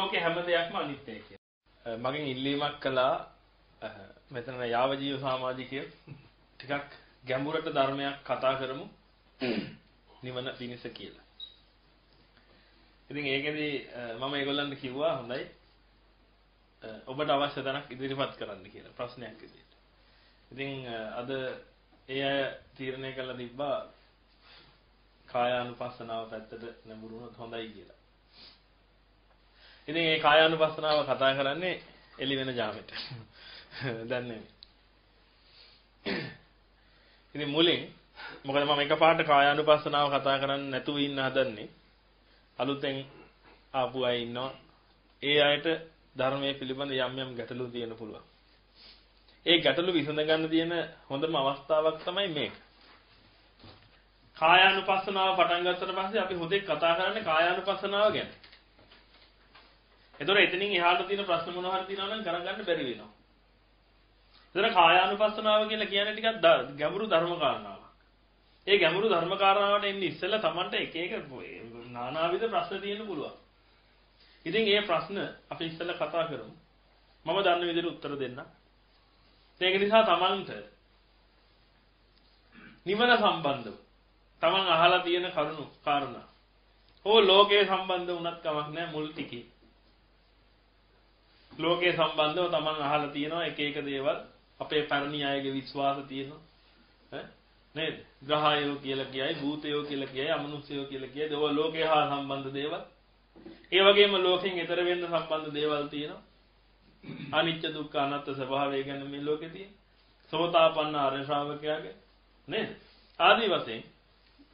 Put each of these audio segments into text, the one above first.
ලෝකේ හැම දෙයක්ම අනිත්‍යයි කියලා. මගෙන් ඉල්ලීමක් කළා මෙතන යාව ජීව සමාජිකය ටිකක් ගැඹුරට ධර්මයක් කතා කරමු. නිවන පිණිස කියලා. ඉතින් ඒකෙදි මම ඒගොල්ලන්ට කිව්වා හොඳයි ඔබට අවශ්‍ය තැනක් ඉදිරිපත් කරන්න කියලා ප්‍රශ්නයක් විදිහට. ඉතින් අද ඒ අය තීරණය කළා තිබ්බා කායානුපස්සනාව පැත්තට නැඹුරු වුණොත් හොඳයි කියලා. ඉතින් මේ කායානුපස්සනාව කතා කරන්නේ එළි වෙන ජාමෙට. දැන් නෙමෙයි. ඉතින් මුලින් මොකද මම එකපාරට කායානුපස්සනාව කතා කරන්නේ නැතුව ඉන්න හදන්නේ. අලුතෙන් ආපු අය ඉන්නවා. ඒ අයට ධර්මයේ පිළිබඳ යම් යම් ගැටලු තියෙන පුළුවන්. ඒ ගැටලු විසඳ ගන්න තියෙන හොඳම අවස්ථාවක් තමයි මේක. කායානුපස්සනාව පටන් ගත්තට පස්සේ අපි හොදේ කතා කරන්නේ කායානුපස්සනාව ගැන. එතකොට එතනින් එහාට තියෙන ප්‍රශ්න මොනවා හරි තියෙනවා නම් කරගන්න බැරි වෙනවා. එතන කායානුපස්සනාව කියලා කියන්නේ ටිකක් ගැඹුරු ධර්ම කාරණාවක්. ඒ ගැඹුරු ධර්ම කාරණාවට එන්නේ ඉස්සෙල්ලා Tamanට එක එක නානාවිද ප්‍රශ්න තියෙන්න පුළුවන්. ඉතින් මේ ප්‍රශ්න අපි ඉස්සෙල්ලා කතා කරමු. මම දන්න විදිහට උත්තර දෙන්න. ඒක නිසා Tamanට නිවන සම්බන්ධව Taman අහලා තියෙන කරුණු කාරණා. ඕ ලෝකයේ සම්බන්ධ වුණත් කමක් නැහැ මුල් ටිකේ. ලෝකයේ සම්බන්ධව Taman අහලා තියෙනවා එක එක දේවල්. අපේ පැරණි අයගේ විශ්වාස තියෙනවා. ඈ නේද? ග්‍රහයෝ කියලා කියයි, භූතයෝ කියලා කියයි, අමනුෂ්‍යයෝ කියලා කියයි. ඒවා ලෝකේ හා සම්බන්ධ දේවල්. ඒ වගේම ලෝකෙන් ඈතර වෙන්න සම්බන්ධ දේවල් තියෙනවා. අනිත්‍ය දුක්ඛ අනාත්ම ස්වභාවය ගැන මේ ලෝකේ තියෙන. සෝතාපන්න ආර්ය ශ්‍රාවකයාගේ නේද? ආදී වශයෙන්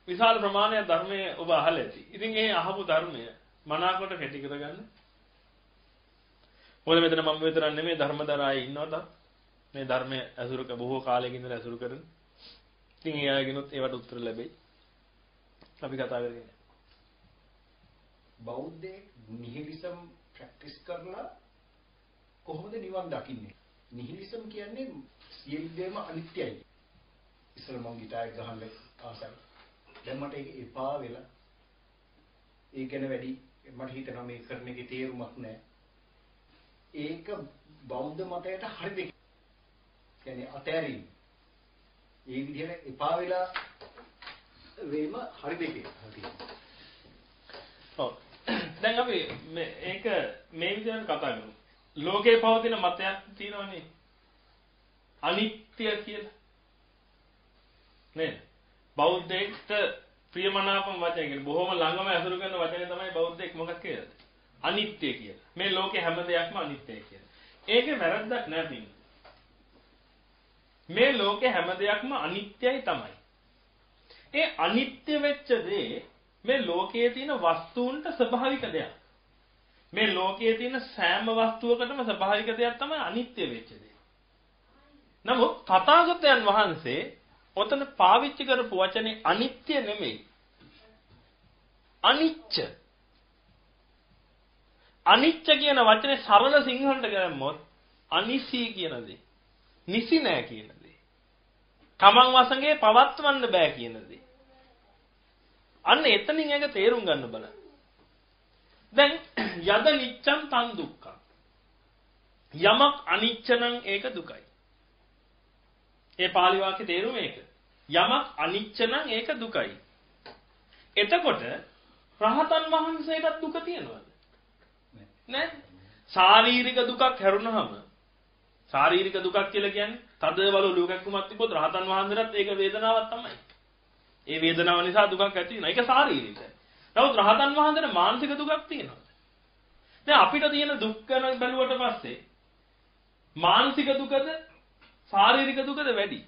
විශාල ප්‍රමාණයක් ධර්මයේ ඔබ අහලා ඇති. ඉතින් මේ අහපු ධර්මය මනාකොට කැටි කරගන්න. මොකද මෙතන මම විතරක් නෙමෙයි ධර්මදරායේ ඉන්නවා මේ ධර්මයේ ඇසුරක බොහෝ කාලයක ඉඳලා ඇසුරු කරන. ඉතින් ඒ අයගෙනුත් ඒවට උත්තර ලැබෙයි. අපි කතා කරගෙන. බෞද්ධයෙක් නිහිලිසම් ප්‍රැක්ටිස් කරලා කොහොමද නිවන් දකින්නේ? නිහිලිසම් කියන්නේ සියලු දේම අනිත්‍යයි. ඉස්සර මම ගිටාර් ගහන්න ආසයි. දැන් මට ඒක එපා වෙලා ඒ ගැන වැඩි මට හිතෙනවා මේ කරන එකේ තේරුමක් නැහැ. ඒක බෞද්ධ මතයට හරිද? කියන්නේ අතෑරීම. ඒ විදිහට එපා වෙලා වේම හරිද කියලා. ඔව්. දැන් අපි මේක මේ විදිහට කතා කරමු. ලෝකේ පවතින මතයක් තියෙනවනේ. අනිත්‍ය කියලා. නේද? බෞද්ධයෙක්ට ප්‍රියමනාපම වචන කියන්නේ බොහොම ළඟම ඇසුරු කරන වචනේ තමයි බෞද්ධයෙක් මොකක් කියලාද? අනිත්‍ය කියලා. මේ ලෝකේ හැම දෙයක්ම අනිත්‍යයි කියලා. ඒකේ වැරද්දක් නැහැ මේ ලෝකේ හැම දෙයක්ම අනිත්‍යයි තමයි. ඒ අනිත්‍ය වෙච්ච දේ මේ ලෝකයේ තියෙන වස්තුන්ට ස්වභාවික දෙයක්. මේ ලෝකයේ තියෙන සෑම වස්තුවකටම ස්වභාවික දෙයක් තමයි අනිත්‍ය වෙච්ච දේ. නමුත් තථාගතයන් වහන්සේ ඔතන පාවිච්චි කරපු වචනේ අනිත්‍ය නෙමෙයි. අනිච්ච. අනිච්ච කියන වචනේ සරල සිංහලට ගමොත් අනිසි කියන දේ. නිසි නෑ කියන දේ. තමන් වසඟේ පවත්වන්න බෑ කියන දේ. අන්න එතනින් ඒක තේරුම් ගන්න බලන්න. දැන් යද නිච්ඡන් තන් දුක්ඛ. යමක් අනිච්ච නම් ඒක දුකයි. ඒ පාලි වාක්‍ය තේරුම ඒක. යමක් අනිච්ච නම් ඒක දුකයි. එතකොට රහතන් වහන්සේටත් දුක තියෙනවද? නැහැ. ශාරීරික දුකක් හැරුණාම ශාරීරික දුකක් කියලා කියන්නේ තද බල ඔලුවකක් වුමත් තිබ්බොත් රහතන් වහන්සේටත් ඒක වේදනාවක් තමයි. ඒ වේදනාව නිසා දුකක් ඇති වෙනවා. ඒක ශාරීරිකයි. නමුත් රහතන් වහන්සේට මානසික දුකක් තියෙනවා. දැන් අපිට තියෙන දුක් ගැන බැලුවට පස්සේ මානසික දුකද ශාරීරික දුකද වැඩි?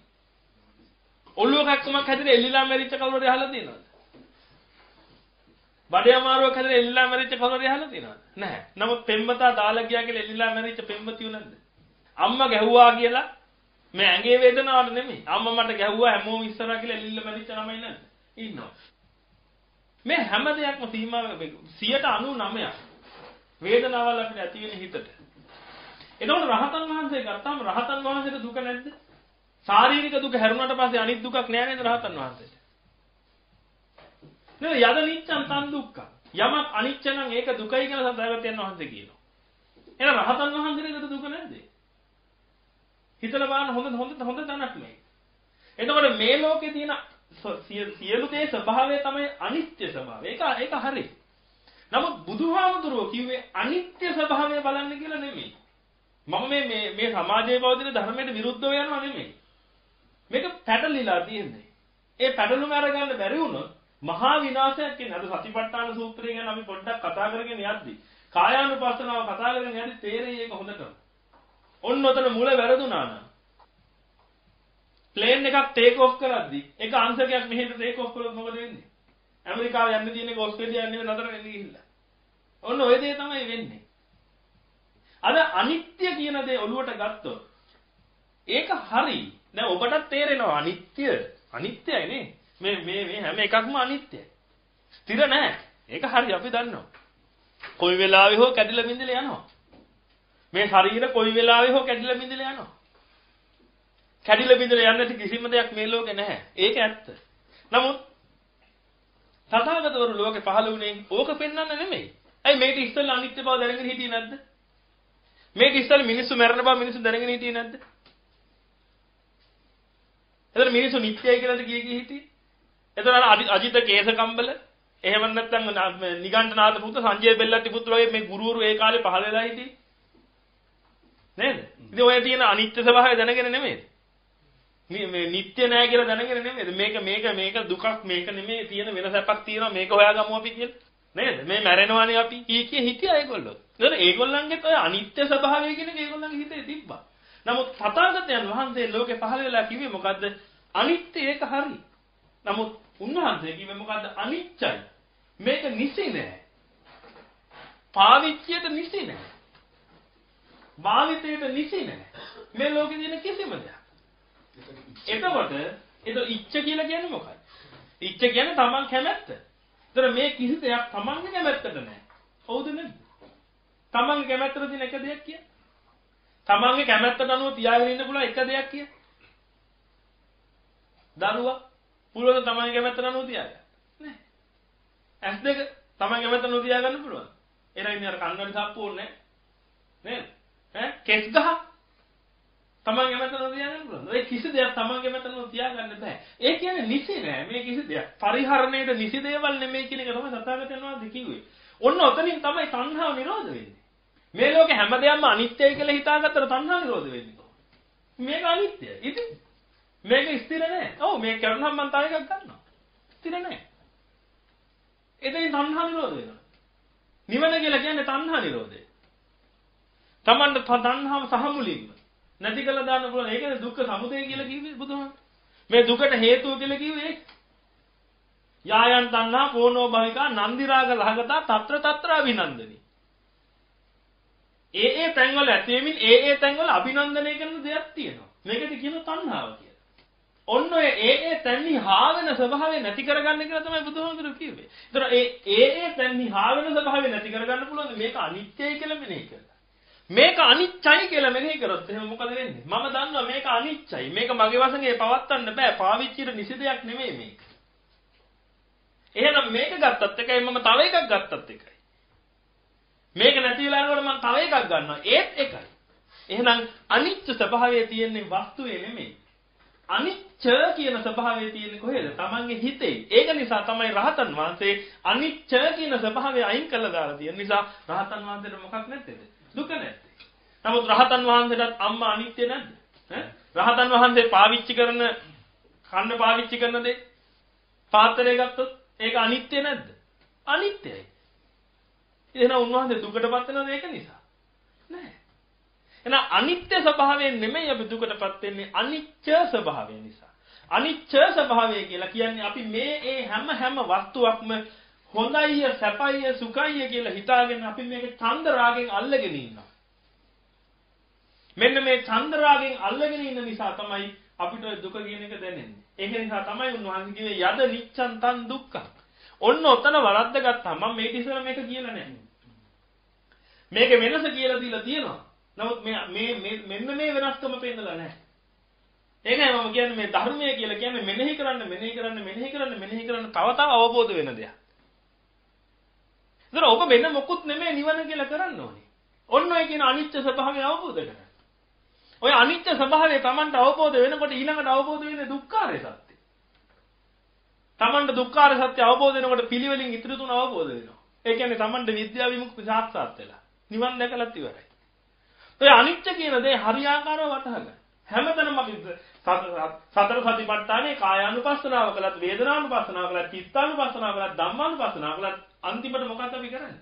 ඔළුව කැක්කමක් හැදෙලා එල්ලිලා මැරිච්ච කවුරුද අහලා තියෙනවද? බඩේ අමාරුවක් හැදෙලා එල්ලිලා මැරිච්ච කවුරුද අහලා තියෙනවද? නැහැ. නමුත් පෙම්වතා දාලා ගියා කියලා එල්ලිලා මැරිච්ච පෙම්වතියු නැද්ද? අම්මා ගැහුවා කියලා මේ ඇඟේ වේදනාවට නෙමෙයි. අම්මා මට ගැහුවා හැමෝම ඉස්සරහා කියලා එල්ලිලා මැරිච්ච ළමයි නැද්ද? ඉන්නවා. මේ හැම දෙයක්ම සීමා 99ක් වේදනාවල් අපිට ඇති වෙන හිතට. එතකොට රහතන් වහන්සේ ගත්තාම රහතන් වහන්සේට දුක නැද්ද? ශාරීරික දුක හැරුණාට පස්සේ අනිත් දුකක් නෑ නේද රහතන් වහන්සේට? නේද යද නිච්ඡන් තන් දුක්ඛ. යමක් අනිච්ච නම් ඒක දුකයි කියලා සත්‍යගතයන් වහන්සේ කියනවා. එහෙනම් රහතන් වහන්සේලට දුක නැද්ද? හිතලා බලන්න හොඳ හොඳ හොඳ තැනක් මේ. එතකොට මේ ලෝකේ තියෙන සියලු දේ ස්වභාවය තමයි අනිත්‍ය ස්වභාවය. ඒක ඒක හරි. නමුත් බුදුහාමුදුරුවෝ කිව්වේ අනිත්‍ය ස්වභාවය බලන්න කියලා නෙමෙයි. මම මේ මේ මේ සමාජයේ පවතින ධර්මයට විරුද්ධව යනවා නෙමෙයි. මේක පැටලිලා තියෙන්නේ. ඒ පැටලුම අරගන්න බැරි වුණොත් මහා විනාශයක් කියන අද සතිපට්ඨාන සූත්‍රය ගැන අපි පොඩ්ඩක් කතා කරගෙන යද්දි කායානුපස්සනාව කතා කරගෙන යද්දි තේරෙයි ඒක හොඳටම. ඔන්න ඔතන මුල වැරදුනා නම් ප්ලේන් එකක් ටේක් ඔෆ් කරද්දි එක අංශකයක් මෙහෙට ටේක් ඔෆ් කළොත් මොකද වෙන්නේ? ඇමරිකාව යන්න තියෙන එක ඕස්ට්‍රේලියාව යන්න නතර වෙන්න ගිහිල්ලා. ඔන්න ඔය දේ තමයි වෙන්නේ. අද අනිත්‍ය කියන දේ ඔළුවට ගත්තොත් ඒක හරි. දැන් ඔබටත් තේරෙනවා අනිත්‍ය අනිත්‍යයි නේ. මේ මේ මේ හැම එකක්ම අනිත්‍යයි. ස්ථිර නැහැ. ඒක හරි අපි දන්නවා. කොයි වෙලාවෙ හෝ කැඩිලා බිඳිලා යනවා. මේ ශරීර කොයි වෙලාවෙ හෝ කැඩිලා බිඳිලා යනවා. කැඩිලා බිඳිලා යන්නට කිසිම දෙයක් මේ ලෝකේ නැහැ. ඒක ඇත්ත. නමුත් තථාගතවරු ලෝකේ පහළ වුණේ ඕක පෙන්වන්න නෙමෙයි. ඇයි මේක ඉස්සෙල්ලා අනිත්‍ය බව දැනගෙන හිටියේ නැද්ද? මේක ඉස්සෙල්ලා මිනිස්සු මැරෙන බව මිනිස්සු දැනගෙන හිටියේ නැද්ද? එතන මිනිස්සු නිත්‍යයි කියලාද කිය කී හිටියේ? එතන අජිත කේසකම්බල එහෙම නැත්නම් නිගණ්ඨනාථ පුත්‍ර සංජය බෙල්ලට්ටි පුත්‍ර වගේ මේ ගුරුවරු ඒ කාලේ පහළ වෙලා හිටියේ. නේද? ඉතින් ඔය තියෙන අනිත්‍ය ස්වභාවය දැනගෙන නෙමෙයි. මේ නිත්‍ය නෑ කියලා දැනගෙන නෙමෙයි. මේක මේක මේක දුකක් මේක නෙමෙයි තියෙන වෙන සැපක් තියෙනවා මේක හොයාගමු අපි කියලා. නේද? මේ මැරෙනවානේ අපි කී කී හිටියා ඒගොල්ලෝ. ඒතර ඒගොල්ලන්ගෙත් ඔය අනිත්‍ය ස්වභාවය කියන එක ඒගොල්ලන්ගේ හිතේ තිබ්බා. නමුත් තථාගතයන් වහන්සේ ලෝකේ පහළ වෙලා කිව්වේ මොකද්ද? අනිත්‍ය ඒක හරි. නමුත් උන්වහන්සේ කිව්වේ මොකද්ද? අනිච්චයි. මේක නිසි නෑ. පාවිච්චියට නිසි නෑ. භාවිතයට නිසි නෑ. මේ ලෝකේ තියෙන කිසිම දෙයක්. එතකොට එතකොට ඉච්ඡ කියලා කියන්නේ මොකක්ද? ඉච්ඡ කියන්නේ තමන් කැමැත්ත. ඒතර මේ කිසි දෙයක් තමන්ගේ කැමැත්තට නෑ. හවුද නැද්ද? තමන්ගේ කැමැත්තට තියෙන එක දෙයක් කිය. තමන්ගේ කැමැත්තට අනුව තියාගෙන ඉන්න පුළුවන් එක දෙයක් කිය. දරුවා පුළුවන් තමන්ගේ කැමැත්තට අනුව තියාගන්න. නෑ. ඇස් දෙක තමන්ගේ කැමැත්තට අනුව තියාගන්න පුළුවන්. එරයි ඉන්නේ අර කන්නඩි සාප්පු ඕනේ නේද? ඈ කෙස් ගහ තමන්ගේ මතන තියාගන්න පුළුවන්. ඒ කිසි දෙයක් තමන්ගේ මතන තියාගන්න බෑ. ඒ කියන්නේ නිසි නෑ. මේ කිසි දෙයක් පරිහරණයට නිසි දේවල් නෙමෙයි කියන එක තමයි සත්‍යගතයන් වහන්සේ කිව්වේ. ඔන්න ඔතනින් තමයි තණ්හාව නිරෝධ වෙන්නේ. මේ ලෝකේ හැම දෙයක්ම අනිත්‍යයි කියලා හිතාගත්තට තණ්හාව නිරෝධ වෙන්නේ කොහොමද? මේක අනිත්‍යයි. ඉතින් මේක ස්ථිර නෑ. ඔව් මේක කරනනම් මම තව එකක් ගන්නවා. ස්ථිර නෑ. එතනින් තණ්හා නිරෝධ වෙනවා. නිවන කියලා කියන්නේ තණ්හා නිරෝධය. තමන්ට තණ්හාව සහ මුලින්ම නැති කළා දාන්න පුළුවන්. ඒකනේ දුක්ඛ සමුදය කියලා කිව්වේ බුදුහාම. මේ දුකට හේතුව කියලා කිව්වේ යායන් තණ්හා පෝනෝ භවිකා නන්දි රාග ලහගතා తත්‍ර తත්‍ර අභිනන්දනි. ඒ ඒ තැන්වල ඇතිවෙමින් ඒ ඒ තැන්වල අභිනන්දනය කරන දෙයක් තියෙනවා. මේකට කියන තණ්හාව කියලා. ඔන්න ඔය ඒ ඒ තැන්හි හා වෙන ස්වභාවය නැති කරගන්න කියලා තමයි බුදුහාමුදුරුවෝ කිව්වේ. ඒතර ඒ ඒ ඒ තැන්හි හා වෙන ස්වභාවය නැති කරගන්න පුළුවන් මේක අනිත්‍යයි කියලා මෙනෙහි කරලා. මේක අනිච්චයි කියලා මෙනෙහි කරොත් එහෙනම් මොකද වෙන්නේ? මම දන්නවා මේක අනිච්චයි. මේක මගේ වශයෙන් පවත්වන්න බෑ. පාවිච්චියට නිසි දෙයක් නෙමෙයි මේක. එහෙනම් මේක ගත්තත් එකයි මම තව එකක් ගත්තත් එකයි. මේක නැති වෙලා යනකොට මම තව එකක් ගන්නවා. ඒත් එකයි. එහෙනම් අනිච්ච ස්වභාවයේ තියෙන වස්තුවේ නෙමෙයි. අනිච්ච කියන ස්වභාවය තියෙන්නේ කොහෙද? Tamange හිතේ. ඒක නිසා තමයි රහතන් වහන්සේ අනිච්ච කියන ස්වභාවය අයින් කළා දාලා තියෙන නිසා රහතන් වහන්සේට මොකක් නැත්තේද? දුක නැත්තේ. නමුත් රහතන් වහන්සේටත් අම්මා අනිත්‍ය නැද්ද? රහතන් වහන්සේ පාවිච්චි කරන කන්න පාවිච්චි කරන දේ පාත්‍රය ගත්තොත් ඒක අනිත්‍ය නැද්ද? අනිත්‍යයි. එහෙනම් උන්වහන්සේ දුකටපත් වෙනවද ඒක නිසා? නෑ. එහෙනම් අනිත්‍ය ස්වභාවයෙන් නෙමෙයි අපි දුකටපත් වෙන්නේ අනිච්ච ස්වභාවය නිසා. අනිච්ච ස්වභාවය කියලා කියන්නේ අපි මේ ඒ හැම හැම වස්තුවක්ම හොඳයිය සැපයිය සුඛයිය කියලා හිතාගෙන අපි මේක ඡන්ද රාගෙන් අල්ලගෙන ඉන්නවා. මෙන්න මේ ඡන්ද රාගෙන් අල්ලගෙන ඉන්න නිසා තමයි අපිට දුක කියන එක දැනෙන්නේ. ඒක නිසා තමයි උන්වහන්සේ කිව්වේ යද නිච්ඡන් තන් දුක්ඛ. ඔන්න ඔතන වරද්ද ගත්තා. මම මේ ඉතිසර මේක කියලා නැහැ. මේක වෙනස කියලා දීලා තියෙනවා. නමුත් මේ මේ මෙන්න මේ වෙනස්කම පෙන්නලා නැහැ. ඒකයි මම කියන්නේ මේ ධර්මය කියලා කියන්නේ මෙනෙහි කරන්න මෙනෙහි කරන්න මෙනෙහි කරන්න මෙනෙහි කරන්න තව තව අවබෝධ වෙන දෙයක්. ඒතර ඔබ වෙන මොකුත් නෙමෙයි නිවන කියලා කරන්න ඕනේ. ඔන්න ඔය කියන අනිත්‍ය ස්වභාවය අවබෝධ කරගන්න. ඔය අනිත්‍ය ස්වභාවය Tamanට අවබෝධ වෙනකොට ඊළඟට අවබෝධ වෙන්නේ දුක්ඛාරය සත්‍ය. Tamanට දුක්ඛාරය සත්‍ය අවබෝධ වෙනකොට පිළිවෙලින් ඉතුරු තුන අවබෝධ වෙනවා. ඒ කියන්නේ Tamanට විද්‍යාව විමුක්ති සාක්ෂාත් වෙලා. නිවන් දැකලත් ඉවරයි. ඔය අනිත්‍ය කියන දේ හරියාකාරව වටහා ගන්න. හැමතැනම අපි සතර සතිපට්ඨානේ කායානුපස්සනාව කළත් වේදනානුපස්සනාව කළත් චිත්තානුපස්සනාව කළත් ධම්මානුපස්සනාව කළත් අන්තිමට මොකක්ද අපි කරන්නේ?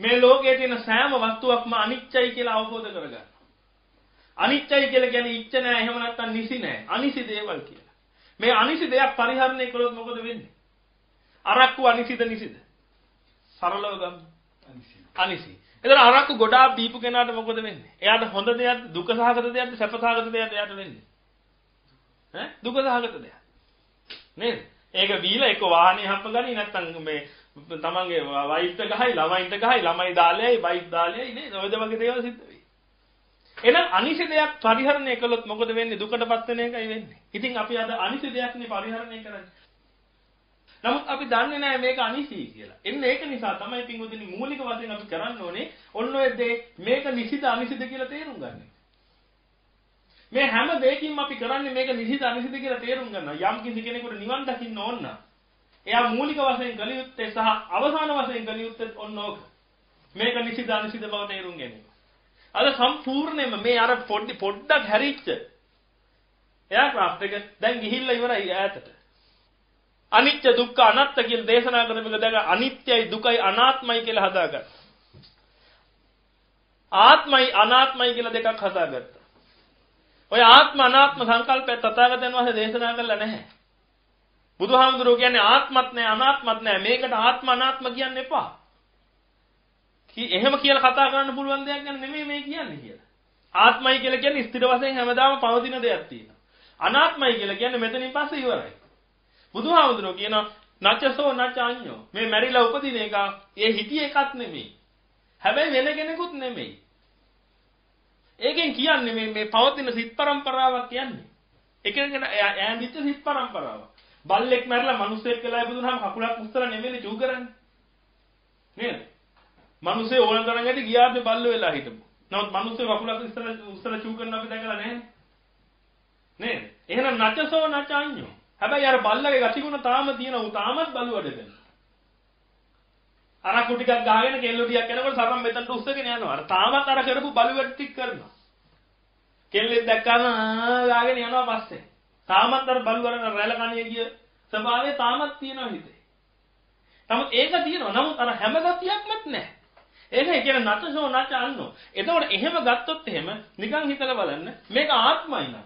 මේ ලෝකයේ තියෙන සෑම වස්තුවක්ම අනිත්‍යයි කියලා අවබෝධ කරගන්න. අනිත්‍යයි කියලා කියන්නේ ඉච්ඡ නෑ එහෙම නැත්නම් නිසි නෑ. අනිසි දේවල් කියලා. මේ අනිසි දෙයක් පරිහරණය කළොත් මොකද වෙන්නේ? අරක්කු අනිසිද නිසිද? සරලව ගමු. අනිසි. අනිසි. එතන අරක්කු ගොඩාක් දීපු කෙනාට මොකද වෙන්නේ? එයාට හොඳ දෙයක් දුක සහගත දෙයක්ද සැප සහගත දෙයක්ද එයාට වෙන්නේ? ඈ දුක සහගත දෙයක්. නේද? ඒක බීලා එක වාහනේ හම්බ ගනි නැත්නම් මේ තමන්ගේ වයිෆ්ට ගහයි ළමයින්ට ගහයි ළමයි දාලයයි වයිෆ් දාලයයි නේද? ඔය වගේ දේවල් සිද්ධ වෙයි. එහෙනම් අනිසි දෙයක් පරිහරණය කළොත් මොකද වෙන්නේ? දුකටපත් වෙන එකයි වෙන්නේ. ඉතින් අපි අද අනිසි දෙයක්නේ පරිහරණය කරන්නේ. නමුත් අපි දන්නේ නැහැ මේක අනිසි කියලා. එන්න ඒක නිසා තමයි පින්වතුනි මූලික වශයෙන් අපි කරන්න ඕනේ ඔන්න ඔය දේ මේක නිසිද අනිසිද කියලා තේරුම් ගන්න. මේ හැම දෙයකින්ම අපි කරන්නේ මේක නිසිද අනිසිද කියලා තේරුම් ගන්න. යම් කිසි කෙනෙකුට නිවන් දකින්න ඕන නම් එයා මූලික වශයෙන් කළ යුත්තේ සහ අවසාන වශයෙන් කළ යුත්තේ ඔන්න ඕක. මේක නිසිද අනිසිද බව තේරුම් ගැනීම. අද සම්පූර්ණයෙන්ම මේ අර පොඩි පොඩ්ඩක් හැරිච්ච එයාක්‍රාෆ්ට් එක දැන් ගිහිල්ලා ඉවරයි ඈතට. අනිත්‍ය දුක්ඛ අනාත්ත කියලා දේශනා කරන එක දැක අනිත්‍යයි දුකයි අනාත්මයි කියලා හදාගත්තා. ආත්මයි අනාත්මයි කියලා දෙකක් හදාගත්තා. ඔය ආත්ම අනාත්ම සංකල්පය තථාගතයන් වහන්සේ දේශනා කළා නැහැ. බුදුහාමුදුරුවෝ කියන්නේ ආත්මත් නැහැ අනාත්මත් නැහැ. මේකට ආත්ම අනාත්ම කියන්න එපා. එහෙම කියලා කතා කරන්න පුළුවන් දෙයක් ගැන නෙමෙයි මේ කියන්නේ කියලා. ආත්මයි කියලා කියන්නේ ස්ථිර වශයෙන් හැමදාම පවතින දෙයක් තියෙනවා. අනාත්මයි කියලා කියන්නේ මෙතනින් පස්සේ ඉවරයි. බුදුහාමුදුරුවෝ කියනවා නචසෝ නචඤ්ඤෝ මේ මැරිලා උපදින එක ඒ හිතිය එකක් නෙමෙයි. හැබැයි වෙන කෙනෙකුත් නෙමෙයි. ඒකෙන් කියන්නේ මේ මේ පවතින සිත් પરම්පරාවක් කියන්නේ. එකිනෙකට ඈඳිච්ච සිත් પરම්පරාවක්. බල්ලෙක් මැරිලා මිනිස්සෙක් වෙලා ඉපදුනහම කකුලක් උස්සලා නෙමෙයි චූ කරන්නේ. නේද? මිනිස්සේ ඕන තරම් ඇටි ගියාත් මේ බල්ලෝ වෙලා හිටපො. නමුත් මිනිස්සේ කකුලක් උස්සලා උස්සලා චූ කරන අපි දැකලා නැහැ. නේද? එහෙනම් නචසෝ නචඤ්ඤෝ හැබැයි අර බල්ලගේ ගතිගුණ තාම තියෙනවා. ඌ තාමත් බලුවඩ දෙනවා. අර කුටිකක් ගහගෙන කෙල්ල ටිකක් යනකොට සරම් මෙතනට උස්සගෙන යනවා. අර තාමත් අර කරපු බලුවඩ ටික කරනවා. කෙල්ලෙක් දැක්කම ගාගෙන යනවා පස්සේ. තාමත් අර බලුවර රැළ කණිය ගිය ස්වභාවය තාමත් තියෙනවා හිතේ. නමුත් ඒක තියෙනවා. නමුත් අර හැම ගතියක්මත් නැහැ. ඒක කියන නතසෝ නච අන්නෝ. එතකොට එහෙම ගත්තොත් එහෙම නිකන් හිතලා බලන්න මේක ආත්මයි නා.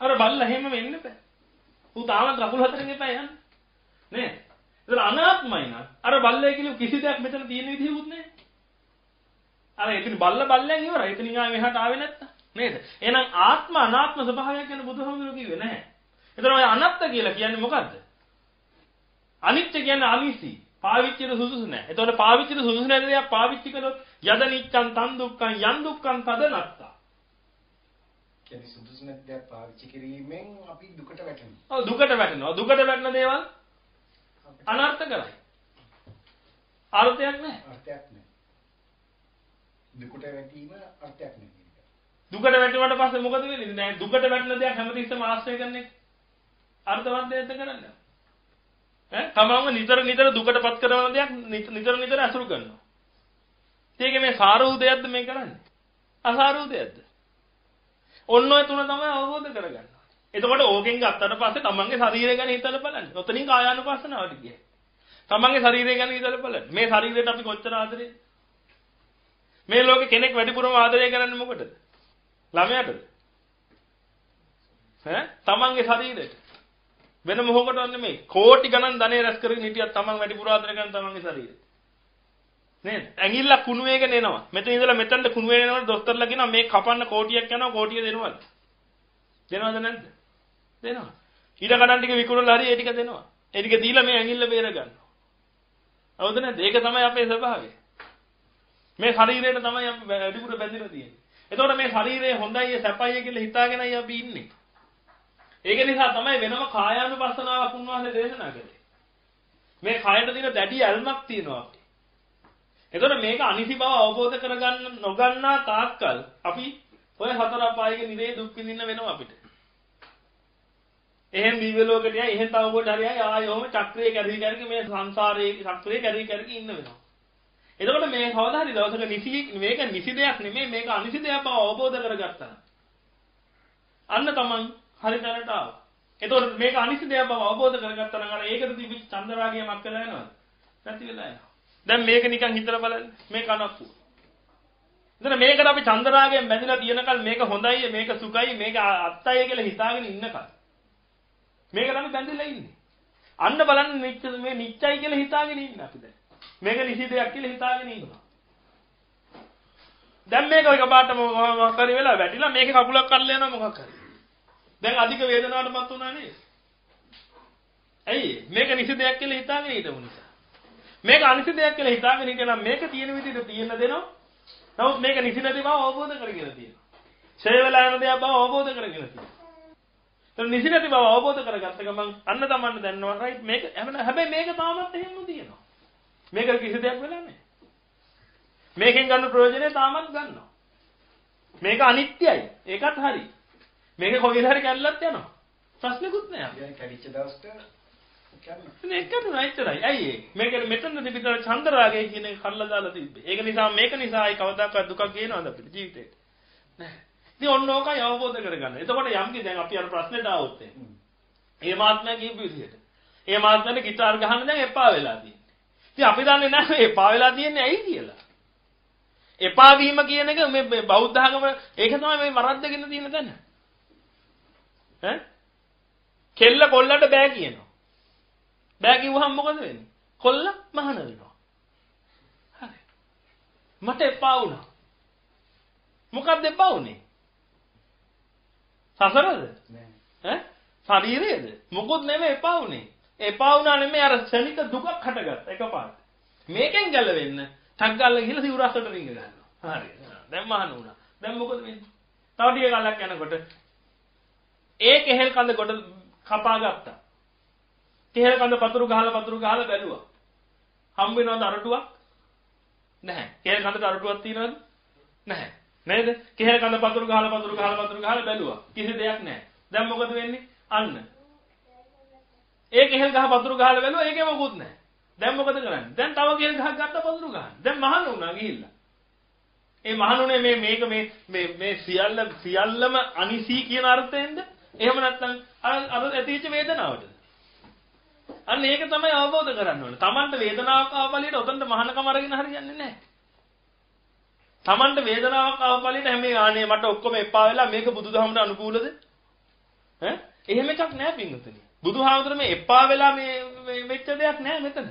අර බල්ලා එහෙම වෙන්න බෑ. ඌ තාම කකුල් හතරෙන් එපා යන්න. නේද? ඒතර අනාත්මයි නා. අර බල්ලේ කියලා කිසි දෙයක් මෙතන තියෙන විදිහකුත් නැහැ. අර එතන බල්ල බල්ලෙන් ඉවරයි. එතනින් ආවෙ එහාට ආවෙ නැත්තම්. නේද? එහෙනම් ආත්ම අනාත්ම ස්වභාවයක් ගැන බුදුහාමුදුරුවෝ කිව්වේ නැහැ. එතන ඔය අනත්ත කියලා කියන්නේ මොකද්ද? අනිත්‍ය කියන්නේ අනිසි. පාවිච්චිට සුදුසු නැහැ. එතකොට පාවිච්චිට සුදුසු නැති දෙයක් පාවිච්චි කළොත් යද නිච්ඡන් තන් දුක්ඛන් යන් දුක්ඛන් තද නත්තා. කියන්නේ සුදුසු නැති දෙයක් පාවිච්චි කිරීමෙන් අපි දුකට වැටෙනවා. ඔව් දුකට වැටෙනවා. දුකට වැටෙන දේවල් අනර්ථ කරයි. අර්ථයක් නැහැ. අර්ථයක් නැහැ. දුකට වැටීම අර්ථයක් නැහැ. දුකට වැටුණාට පස්සේ මොකද වෙන්නේ? නෑ දුකට වැටෙන දෙයක් හැමතිස්සෙම ආශ්‍රය කරන එක. අර්ථවත් දෙයක් කරන්නේ. ඈ තමන්ව නිතර නිතර දුකටපත් කරන දෙයක් නිතර නිතර අසුරු කරනවා. ඒක මේ සාරූ දෙයක්ද මේ කරන්නේ? අසාරූ දෙයක්ද? ඔන්න ඔය තුන තමයි අවබෝධ කරගන්න. එතකොට ඕකෙන් ගත්තට පස්සේ තමන්ගේ ශරීරය ගැන හිතලා බලන්න. ඔතනින් කායානුපස්සනාවට ගියේ. තමන්ගේ ශරීරය ගැන හිතලා බලන්න. මේ ශරීරයට අපි කොච්චර ආදරේද? මේ ලෝකේ කෙනෙක් වැඩිපුරම ආදරය කරන්නේ මොකටද? ළමයාටද? ඈ තමන්ගේ ශරීරයට. වෙන මොහොකටවත් නෙමෙයි. කෝටි ගණන් ධනෙ රැස් කරගෙන හිටියත් තමන් වැඩි පුරාදර කරන තමන්ගේ ශරීරය. නේද? ඇඟිල්ල කුණු වේගෙන එනවා. මෙතන ඉඳලා මෙතනට කුණු වේගෙන යනකොට දොස්තරලා කියනවා මේ කපන්න කෝටියක් යනවා කෝටිය දෙනවද? දෙනවද නැද්ද? දෙනවා. ඊට කඩන් ටික විකුණලා හරි ඒ ටික දෙනවා. ඒ ටික දීලා මේ ඇඟිල්ල බේර ගන්නවා. හවුද නැද්ද? ඒක තමයි අපේ ස්වභාවය. මේ ශරීරයට තමයි අපි වැඩිපුර බැඳිලා තියෙන්නේ. එතකොට මේ ශරීරය හොඳයි සැපයි කියලා හිතාගෙනයි අපි ඉන්නේ. ඒක නිසා තමයි වෙනම කායානුපස්සනාවක් උන්වහන්සේ දේශනා කළේ. මේ කයට තියෙන දැඩි ඇල්මක් තියෙනවා අපි. එතකොට මේක අනිසි බව අවබෝධ කරගන්න නොගන්නා තාක්කල් අපි ඔය හතර අපායේ නිරේ දුක් විඳින්න වෙනවා අපිට. එහෙන් දිව්‍ය ලෝකෙට යයි එහෙන් තව කොට හරියයි ආයෙම චක්‍රයේ කැරි කැරි මේ සංසාරයේ චක්‍රයේ කැරි කැරි ඉන්න වෙනවා. එතකොට මේ කවදා හරි දවසක නිසි මේක නිසි දෙයක් නෙමෙයි මේක අනිසි දෙයක් බව අවබෝධ කරගත්තා. අන්න තමන් හරි තැනට ආවා. එතකොට මේක අනිසි දෙයක් බව අවබෝධ කරගත්තා නම් අර ඒකට තිබිච්ච චන්දරාගය මක් වෙලා යනවද? නැති වෙලා යනවා. දැන් මේක නිකන් හිතලා බලන්න. මේක අනක්කු. එතන මේකට අපි චන්දරාගයෙන් බැඳිලා තියෙනකල් මේක හොඳයි මේක සුඛයි මේක අත්තයි කියලා හිතාගෙන ඉන්නකල් මේකට අපි බැඳිලා ඉන්නේ. අන්න බලන්න නිච්ච මේ නිච්චයි කියලා හිතාගෙන ඉන්න අපි දැන්. මේක නිසි දෙයක් කියලා හිතාගෙන ඉන්නවා. දැන් මේක එකපාරටම මොකක් හරි වෙලා වැටිලා මේකේ කකුලක් කඩලා යනවා මොකක් හරි. දැන් අධික වේදනාවටපත් වුණා නේද? ඇයි මේක නිසි දෙයක් කියලා හිතාගෙන හිටමු නිසා. මේක අනිසි දෙයක් කියලා හිතාගෙන හිටියනම් මේක තියෙන විදිහට තියෙන්න දෙනවා. නමුත් මේක නිසි නැති බව අවබෝධ කරගෙන තියෙනවා. ඡය වෙලා යන දෙයක් බව අවබෝධ කරගෙන තියෙනවා. එතන නිසි නැති බව අවබෝධ කරගත්ත ගමන් අන්න තමන්න දැනනවා right මේක හැබැයි මේක තාමත් එහෙමම තියෙනවා. මේක කිසි දෙයක් වෙලා නැහැ. මේකෙන් ගන්න ප්‍රයෝජනේ තාමත් ගන්නවා. මේක අනිත්‍යයි. ඒකත් හරි. මේක කොහේ හරි කැඩලත් යනවා. ප්‍රශ්නකුත් නෑ. කැඩිච්ච දවසට කරනවා. ඒකම නැච්චරයි. ඇයි ඒ? මේක මෙතන තිබිතර චන්දරාගය කියන එක කල්ලා දාලා තිබ්බේ. ඒක නිසා මේක නිසායි කවදාකවත් දුකක් ගේනවද අපිට ජීවිතේට? නෑ. ඉතින් ඔන්න ඕකයි අවබෝධ කරගන්න. එතකොට යම්කි දැන් අපි අර ප්‍රශ්නෙට ආවොත් ඒ මාත්මයා කියපු විදිහට. ඒ මාත්මයාට গিitar ගහන්න දැන් එපා වෙලා තියෙන්නේ. ඉතින් අපි දන්නේ නැහැ එපා වෙලා තියෙන්නේ ඇයි කියලා. එපා වීම කියන එක මේ බෞද්ධ ආගම ඒක තමයි මේ වරද්දගෙන තියෙන තැන. ඈ? කෙල්ල කොල්ලට බෑ කියනවා. බෑ කිව්වහම මොකද වෙන්නේ? කොල්ල මහාන වෙනවා. හරි. මට එපා වුණා. මොකක්ද එපා වුනේ? සසරද? නෑ. ඈ? ශරීරයේද? මොකොත් නෙමෙයි එපා වුනේ. එපා වුණා නෙමෙයි අර ශනික දුකක් හටගත්ත එකපාරට. මේකෙන් ගැලවෙන්න ටක් ගාලා ගිහලා සිවුරස්සට රිංග ගන්නවා. හරි. දැන් මහාන වුණා. දැන් මොකද වෙන්නේ? තව ටික කාලයක් යනකොට ඒ කෙහෙල් කඳ කොට කපා ගත්තා. කෙහෙල් කඳ පතුරු ගහලා පතුරු ගහලා බැලුවා. හම්බ වෙනවද අරටුවක්? නැහැ. කෙහෙල් කඳට අරටුවක් තියෙනවද? නැහැ. නේද? කෙහෙල් කඳ පතුරු ගහලා පතුරු ගහලා පතුරු ගහලා බැලුවා. කිසි දෙයක් නැහැ. දැන් මොකද වෙන්නේ? අන්න. ඒ කෙහෙල් ගහ පතුරු ගහලා බැලුවා ඒකේ මොකුත් නැහැ. දැන් මොකද කරන්නේ? දැන් තව කෙහෙල් ගහක් ගත්ත පතුරු ගහන්න. දැන් මහන්න වුණා ගිහිල්ලා. ඒ මහණුනේ මේ මේක මේ මේ මේ සියල්ල සියල්ලම අනිසී කියන අර්ථයෙන්ද? එහෙම නැත්නම් අර අර ඇතිවෙච්ච වේදනාවටද? අන්න ඒක තමයි අවබෝධ කරගන්න ඕනේ. Tamanට වේදනාවක් ආවපලියට ඔතනට මහානකම අරගෙන හරියන්නේ නැහැ. Tamanට වේදනාවක් ආවපලියට හැම ආනේ මට ඔක්කොම එපා වෙලා මේක බුදුදහමට අනුකූලද? ඈ? එහෙම එකක් නැහැ පින්වතුනි. බුදුහාමුදුර මේ එපා වෙලා මේ වෙච්ච දෙයක් නැහැ මෙතන.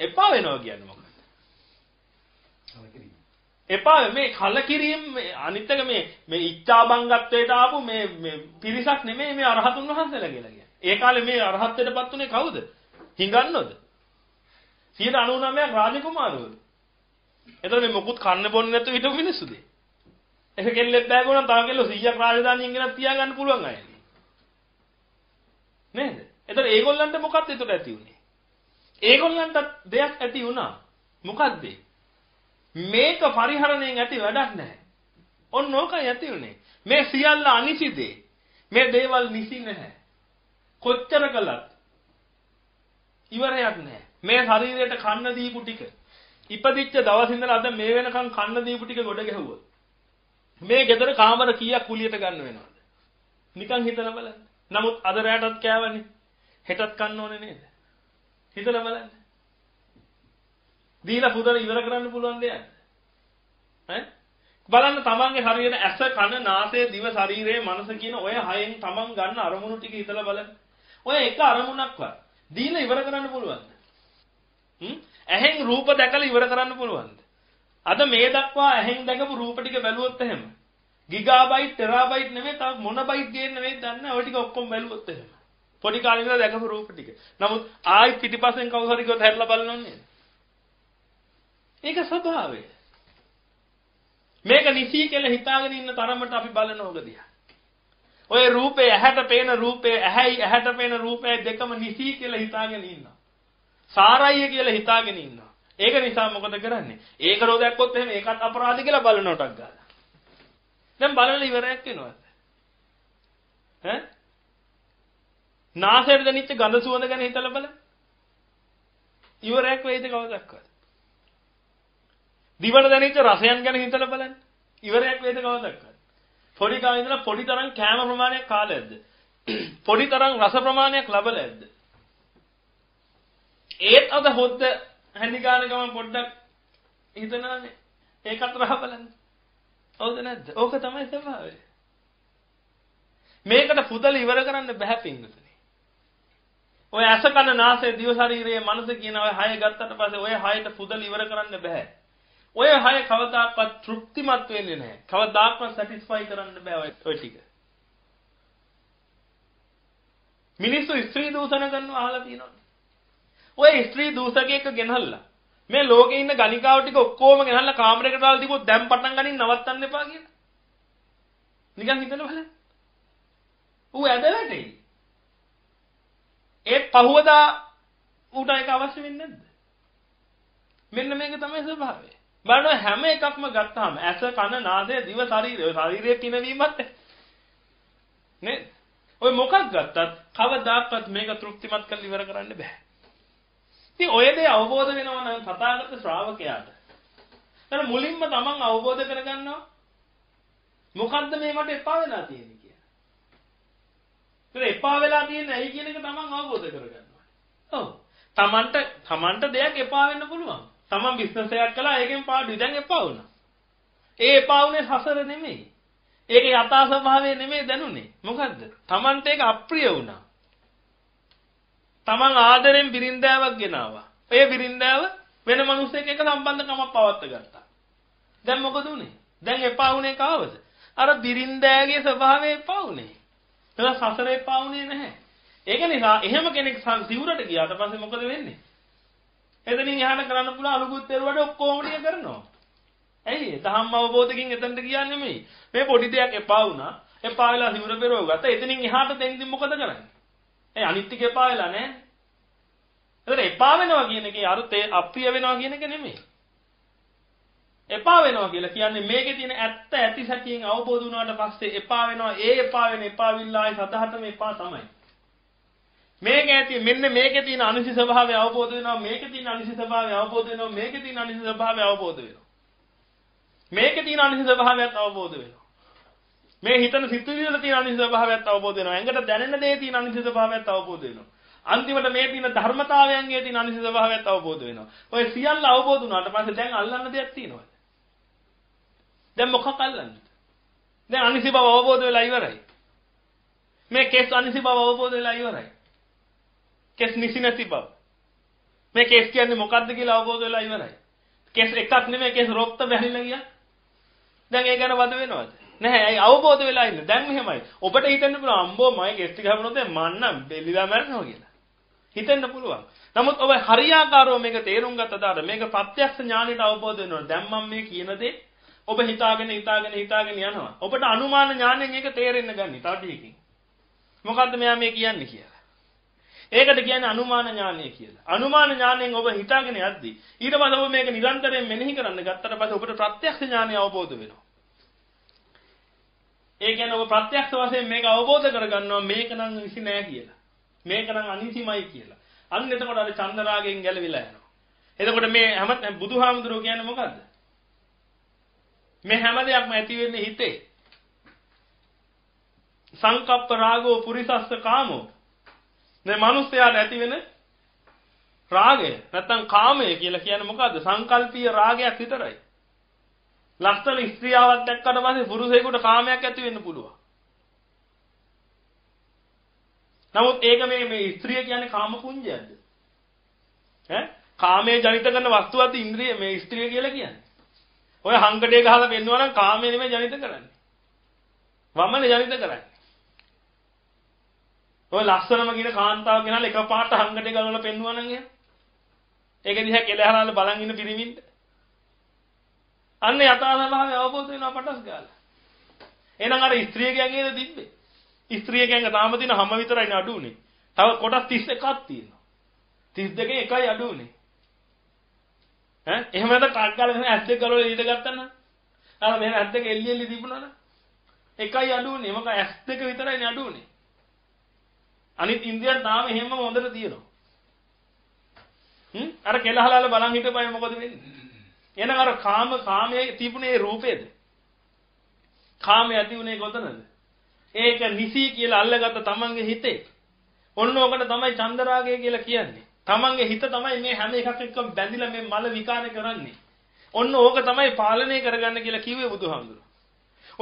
එපා වෙනවා කියන්නේ මොකක්ද? එපා මේ කලකිරීම අනිත් එක මේ මේ ඉච්ඡාබංගත්වයට ආපු මේ පිරිසක් නෙමෙයි මේ අරහතුන් වහන්සේලා කියලා. ඒ කාලේ මේ අරහත්ත්වයටපත් උනේ කවුද? හිඟන්නොද? 199ක් රාජකුමාරවරු. එතකොට මේ මොකුත් කන්න බොන්නේ නැතුව හිටපු මිනිස්සුද? එක කෙල්ලෙක් බෑගුණා තව කෙල්ලෝ 100ක් රාජධානියෙන් ගෙනත් තියාගන්න පුළුවන් අය. නේද? එතකොට ඒගොල්ලන්ට මොකක්ද එතකොට ඇති උනේ? ඒගොල්ලන්ට දෙයක් ඇති වුණා. මොකද්ද? මේක පරිහරණයෙන් ඇති වැඩක් නැහැ. ඔන්න ඕකයි ඇති උනේ. මේ සියල්ල අනිසිදේ. මේ දේවල් නිසි නැහැ. කොච්චර කළත් ඉවරයක් නැහැ. මේ ශරීරයට කන්න දීපු ටික ඉපදිච්ච දවස් ඉඳලා අද මේ වෙනකන් කන්න දීපු ටික ගොඩ ගැහුවොත් මේ ගෙදර කාමර කීයක් කුලියට ගන්න වෙනවද? නිකන් හිතලා බලන්න. නමුත් අද රැටත් කෑවනේ. හෙටත් කන්න ඕනේ නේද? හිතලා බලන්න. දීලා පුදන ඉවර කරන්න පුළුවන් දෙයක්. ඈ බලන්න තමන්ගේ ශරීරයේ ඇස කන නාසය දිව ශරීරයේ මනස කියන ඔය හයෙන් තමන් ගන්න අරමුණු ටික හිතලා බලන්න. ඔය එක අරමුණක්වත් දීලා ඉවර කරන්න පුළුවන්ද? හ්ම්? ඇහෙන් රූප දැකලා ඉවර කරන්න පුළුවන්ද? අද මේ දක්වා ඇහෙන් දැකපු රූප ටික බැලුවොත් එහෙම ගිගාබයිට් ටෙරාබයිට් නෙමෙයි තව මොන බයිට් ගේන්න නෙමෙයි දන්නේ ඔය ටික ඔක්කොම බැලුවොත් එහෙම. පොඩි කාලේ ඉඳලා දැකපු රූප ටික. නමුත් ආයි පිටිපස්සෙන් කවුරු හරි ගොත හැරලා බලනෝනේ. ඒක ස්වභාවය. මේක නිසි කියලා හිතාගෙන ඉන්න තරමට අපි බලන ඕක දිහා. ඔය රූපේ ඇහැට පේන රූපේ ඇහැයි ඇහැට පේන රූපේ දෙකම නිසි කියලා හිතාගෙන ඉන්නවා. සාරයි කියලා හිතාගෙන ඉන්නවා. ඒක නිසා මොකද කරන්නේ? ඒක රෝ දැක්කොත් එහෙම ඒකත් අපරාධ කියලා බලනටක් ගාලා. දැන් බලන ඉවරයක් වෙනවද? ඈ? නාසයට දැනෙච්ච ගඳ සුවඳ ගැන හිතලා බලන්න. ඉවරයක් වෙයිද කවදක්වත්? දිවට දැනෙච්ච රසයන් ගැන හිතලා බලන්න. ඉවරයක් වෙයිද කවදක්වත්? පොඩි කාලේ ඉඳලා පොඩි තරම් කෑම ප්‍රමාණයක් කාලයක්ද? පොඩි තරම් රස ප්‍රමාණයක් ලැබලද? ඒත් අද හොද්ද හැඳි ගන්න ගමන් පොඩ්ඩක් හිතනවානේ. ඒකත් රහ බලන්න. හවුද නැද්ද? ඕක තමයි ස්වභාවය. මේකට පුදල ඉවර කරන්න බෑ පින්වතුනි. ඔය ඇස කන නාසය දිව ශරීරයේ මනස කියන ඔය හය ගත්තට පස්සේ ඔය හයට පුදල ඉවර කරන්න බෑ. ඔය හය කවදාකවත් තෘප්තිමත් වෙන්නේ නැහැ. කවදාකවත් සැටිස්ෆයි කරන්න බෑ ඔය ටික. මිනිස්සු ස්ත්‍රී දූෂණ කරනවා අහලා තියෙනවද? ඔය ස්ත්‍රී දූෂකයෙක් ගෙනහල්ලා මේ ලෝකේ ඉන්න ගණිකාව ටික ඔක්කොම ගෙනහල්ලා කාමරයකට දාලා තිබුත් දැන් පටන් ගනින් නවත්තන්න එපා කියලා. නිකන් හිතලා බලන්න. ඌ ඇද වැටෙයි. ඒ පහුවදා ඌට ඒක අවශ්‍ය වෙන්නේ නැද්ද? මෙන්න මේක තමයි ස්වභාවය. බලන්න හැම එකක්ම ගත්තාම ඇස කන නාසය දිව ශරීරය ශරීරයේ පිනවීමත් නේද? ඔය මොකක් ගත්තත් කවදාකවත් මේක තෘප්තිමත් කරලා ඉවර කරන්න බෑ. ඉතින් ඔය දේ අවබෝධ වෙනවා නම් තථාගත ශ්‍රාවකයාට. එතන මුලින්ම තමන් අවබෝධ කරගන්නවා මොකද්ද මේ මට එපා වෙලා තියෙන්නේ කියලා. ඒක එපා වෙලා තියෙන්නේ ඇයි කියන එක තමන් අවබෝධ කරගන්නවා. ඔව්. තමන්ට තමන්ට දෙයක් එපා වෙන්න පුළුවන්. තමන් බිස්නස් එකක් කළා ඒකෙන් පාඩුයි දැන් එපා වුණා. ඒ එපා වුණේ හසර නෙමෙයි. ඒකේ යථා ස්වභාවය නෙමෙයි දැනුනේ. මොකද්ද? තමන්ට ඒක අප්‍රිය වුණා. තමන් ආදරෙන් බිරින්දෑවක් ගෙනාවා. ඒ බිරින්දෑව වෙන මිනිහෙක් එක්ක සම්බන්ධකමක් පවත්ව ගත්තා. දැන් මොකද උනේ? දැන් එපා වුණේ කාවද? අර බිරින්දෑගේ ස්වභාවය එපා වුණේ. ඒක සසර එපා වුණේ නැහැ. ඒක නිසා එහෙම කෙනෙක් සිවුරට ගියාට පස්සේ මොකද වෙන්නේ? එතනින් එහාට කරන්න පුළුවන් අලුකුත් දරුවට ඔක්කොම ටික කරනවා. ඇයි? දහම් අවබෝධකින් එතනට ගියා නෙමෙයි. මේ පොඩි දෙයක් එපා වුණා. එපා වෙලා සිවුර පෙරව ගත්තා. එතනින් එහාට දෙන්දින් මොකද කරන්නේ? ඒ අනිත් ටික එපා වෙලා නැහැ. ඒතර එපා වෙනවා කියන එකේ අර්ථය අප්‍රිය වෙනවා කියන එක නෙමෙයි. එපා වෙනවා කියලා කියන්නේ මේකේ තියෙන ඇත්ත ඇති සැටියෙන් අවබෝධ වුණාට පස්සේ එපා වෙනවා ඒ එපා වෙන එපා විල්ලායි සතහටම එපා තමයි. මේක ඇති මෙන්න මේකේ තියෙන අනිසි ස්වභාවය අවබෝධ වෙනවා මේකේ තියෙන අනිසි ස්වභාවය අවබෝධ වෙනවා මේකේ තියෙන අනිසි ස්වභාවය අවබෝධ වෙනවා. මේකේ තියෙන අනිසි ස්වභාවයත් අවබෝධ වෙනවා. මේ හිතන සිතුවිලි වල තියෙන අනිසි ස්වභාවයත් අවබෝධ වෙනවා. ඇඟට දැනෙන දේ තියෙන අනිසි ස්වභාවයත් අවබෝධ වෙනවා. අන්තිමට මේ තියෙන ධර්මතාවයන්ගේ තියෙන අනිසි ස්වභාවයත් අවබෝධ වෙනවා. ඔය සියල්ල අවබෝධ වුණාට පස්සේ දැන් අල්ලන්න දෙයක් තියෙනවද? දැන් මොකක් අල්ලන්නද? දැන් අනිසි බව අවබෝධ වෙලා ඉවරයි. මේ කෙස් අනිසි බව අවබෝධ වෙලා ඉවරයි. කෙස් නිසි නැති බව. මේ කෙස් කියන්නේ මොකද්ද කියලා අවබෝධ වෙලා ඉවරයි. කෙස් එකක් නෙමෙයි කෙස් රොක්ත බැහැලිලා ගියා. දැන් ඒ ගැන වද වෙනවද? නැහැ. ඇයි අවබෝධ වෙලා ඉන්නේ. දැන් මෙහෙමයි. ඔබට හිතෙන්න පුළුවන් අම්බෝ මගේ කෙස් ටික හැමනොත් මන්නම් බෙල්ලිලා මැරෙනවා කියලා. හිතෙන්න පුළුවන්. නමුත් ඔබ හරියාකාරව මේක තේරුම් ගත්තදාට මේක ප්‍රත්‍යක්ෂ ඥාණයට අවබෝධ වෙනවා. දැන් මම මේ කියන දේ ඔබ හිතාගෙන හිතාගෙන හිතාගෙන යනවා. ඔබට අනුමාන ඥාණයෙන් ඒක තේරෙන්න ගන්නි. තව ටිකකින්. මොකද්ද මෙයා මේ කියන්නේ කියලා. ඒකට කියන්නේ අනුමාන ඥානය කියලා. අනුමාන ඥාණයෙන් ඔබ හිතාගෙන යද්දී ඊට පස්සේ ඔබ මේක නිරන්තරයෙන් මෙනෙහි කරන්න ගත්තට පස්සේ ඔබට ප්‍රත්‍යක්ෂ ඥානය අවබෝධ වෙනවා. ඒ කියන්නේ ඔබ ප්‍රත්‍යක්ෂ වශයෙන් මේක අවබෝධ කරගන්නවා මේක නම් නිසි නෑ කියලා. මේක නම් අනිසිමයි කියලා. අන්න එතකොට අර චන්දරාගෙන් ගැලවිලා යනවා. එතකොට මේ හැම බුදුහාමුදුරුවෝ කියන්නේ මොකද්ද? මේ හැම දෙයක්ම ඇති වෙන්නේ හිතේ. සංකප්ප රාගෝ පුරිසස්ස කාමෝ. මේ මිනිස්යාට ඇති වෙන රාගය නැත්තම් කාමය කියලා කියන්නේ මොකද්ද? සංකල්පීය රාගයක් විතරයි. ලස්සන ස්ත්‍රියාවක් දැක්කට පස්සේ පුරුෂයෙකුට කාමයක් ඇති වෙන්න පුළුවන්. නමුත් ඒක මේ මේ ස්ත්‍රිය කියන්නේ කාම පුඤ්ජයක්ද? ඈ කාමයේ ජනිත කරන වස්තුවත් ඉන්ද්‍රිය මේ ස්ත්‍රිය කියලා කියන්නේ. ඔය හංකඩේ ගහලා පෙන්නුවා නම් කාමයේ නෙමෙයි ජනිත කරන්නේ. වමනේ ජනිත කරන්නේ. ඔය ලස්සනම කියන කාන්තාව කෙනාලා එකපාරට හංකඩේ ගලවලා පෙන්නුවා නම් එහෙම. ඒක දිහා කෙලහරාල බලන් ඉන්න පිරිමින්ට අන්න යථා ස්වභාවය අවබෝධ වෙනවා පටස් ගාලා. එහෙනම් අර ස්ත්‍රියගේ ඇඟේද තිබ්බේ? ස්ත්‍රියගේ ඇඟ තාම තියෙන හැම විතරයි නඩුනේ. තව කොටස් 31ක් තියෙනවා. 32 එකයි අඩු උනේ. ඈ එහෙම නැත්නම් ටක් ගාලා මෙහෙම ඇස් දෙක ගලවලා ඊට ගත්තා නම් අර මෙහෙම ඇස් දෙක එල්ලි එල්ලි තිබුණා නම් එකයි අඩු උනේ. මොකද ඇස් දෙක විතරයි අඩු උනේ. අනිත් ඉන්ද්‍රියන් තාම එහෙමම හොඳට තියෙනවා. හ්ම් අර කෙලහලාල බලන් හිටපයි මොකද වෙන්නේ? එහෙනම් අර කාම කාමයේ තිබුණේ රූපේද? කාමයේ ඇති උනේ කොතනද? ඒක නිසි කියලා අල්ලගත්ත තමන්ගේ හිතේ. ඔන්න ඕකට තමයි චන්දරාගය කියලා කියන්නේ. තමන්ගේ හිත තමයි මේ හැම එකක් එක්කම බැඳිලා මේ මල විකාර කරන්නේ. ඔන්න ඕක තමයි පාලනය කරගන්න කියලා කිව්වේ බුදුහාමුදුරුවෝ.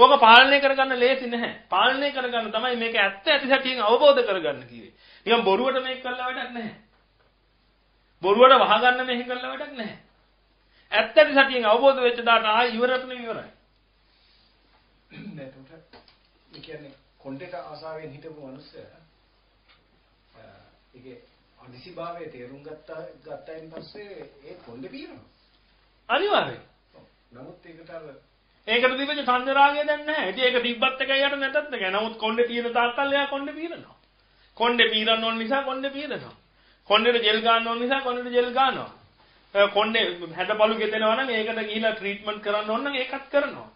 ඕක පාලනය කරගන්න ලේසි නැහැ. පාලනය කරගන්න තමයි මේක ඇත්ත ඇති සැටියෙන් අවබෝධ කරගන්න කිව්වේ. නිකන් බොරුවට මේක කළා වැඩක් නැහැ. බොරුවට වහගන්න මේක කළා වැඩක් නැහැ. ඇත්ත ඇති සැටියෙන් අවබෝධ වෙච්ච දාට ආය ඉවරටම ඉවරයි. නේද? ඒ කියන්නේ කොණ්ඩේට ආසාවෙන් හිටපු මිනිස්සයා ඒකේ අනිසිභාවයේ තේරුම් ගත්තා ගත්තයින් පස්සේ ඒ කොණ්ඩේ පීරනවා. අනිවාර්යයෙන්. නමුත් ඒකට අර ඒකට තිබෙච්ච සංජරාගය දැන් නැහැ. ඉතින් ඒක තිබ්බත් එකයි යට නැතත් එකයි. නමුත් කොණ්ඩේ තියෙන තාක්කල් එයා කොණ්ඩේ පීරනවා. කොණ්ඩේ පීරන්න ඕන නිසා කොණ්ඩේ පීරනවා. කොණ්ඩේට ජෙල් ගන්න ඕන නිසා කොණ්ඩේට ජෙල් ගන්නවා. කොණ්ඩේ හැඩපළු ගෙතෙනවා නම් ඒකට ගිහිලා ට්‍රීට්මන්ට් කරන්න ඕන නම් ඒකත් කරනවා.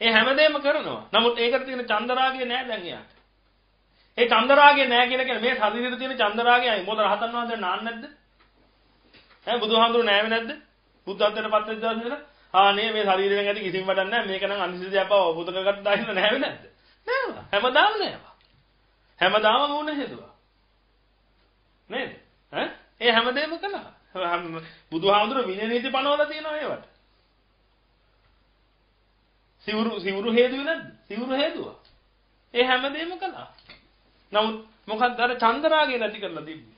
ඒ හැමදේම කරනවා. නමුත් ඒකට තියෙන චන්දරාගය නෑ දැන් එයාට. ඒ චන්දරාගය නෑ කියන කියන්නේ මේ ශරීරෙට තියෙන චන්දරාගයයි. මොකද රහතන් වහන්සේ නාන්නේ නැද්ද? ඈ බුදුහාමුදුරු නෑවේ නැද්ද? බුද්ධත්වයට පත් වෙච්ච දවසේ ඉඳලා ආ නේ මේ ශරීරයෙන් ඇති කිසිම වැඩක් නෑ. මේක නම් අනිසිත යපව පුතක ගත්තා ඉන්න නෑවේ නැද්ද? නෑවා. හැමදාම නෑවා. හැමදාම මොන හේතුව? නේද? ඈ ඒ හැමදේම කළා. බුදුහාමුදුරු විනය නීති පනවලා තියෙනවා ඒවට. සිවුරු සිවුරු හේතුවේ නැද්ද? සිවුරු හේතුවා. ඒ හැමදේම කළා. නමුත් මොකක්ද අර චන්දරාගය නැති කරලා තිබ්බේ.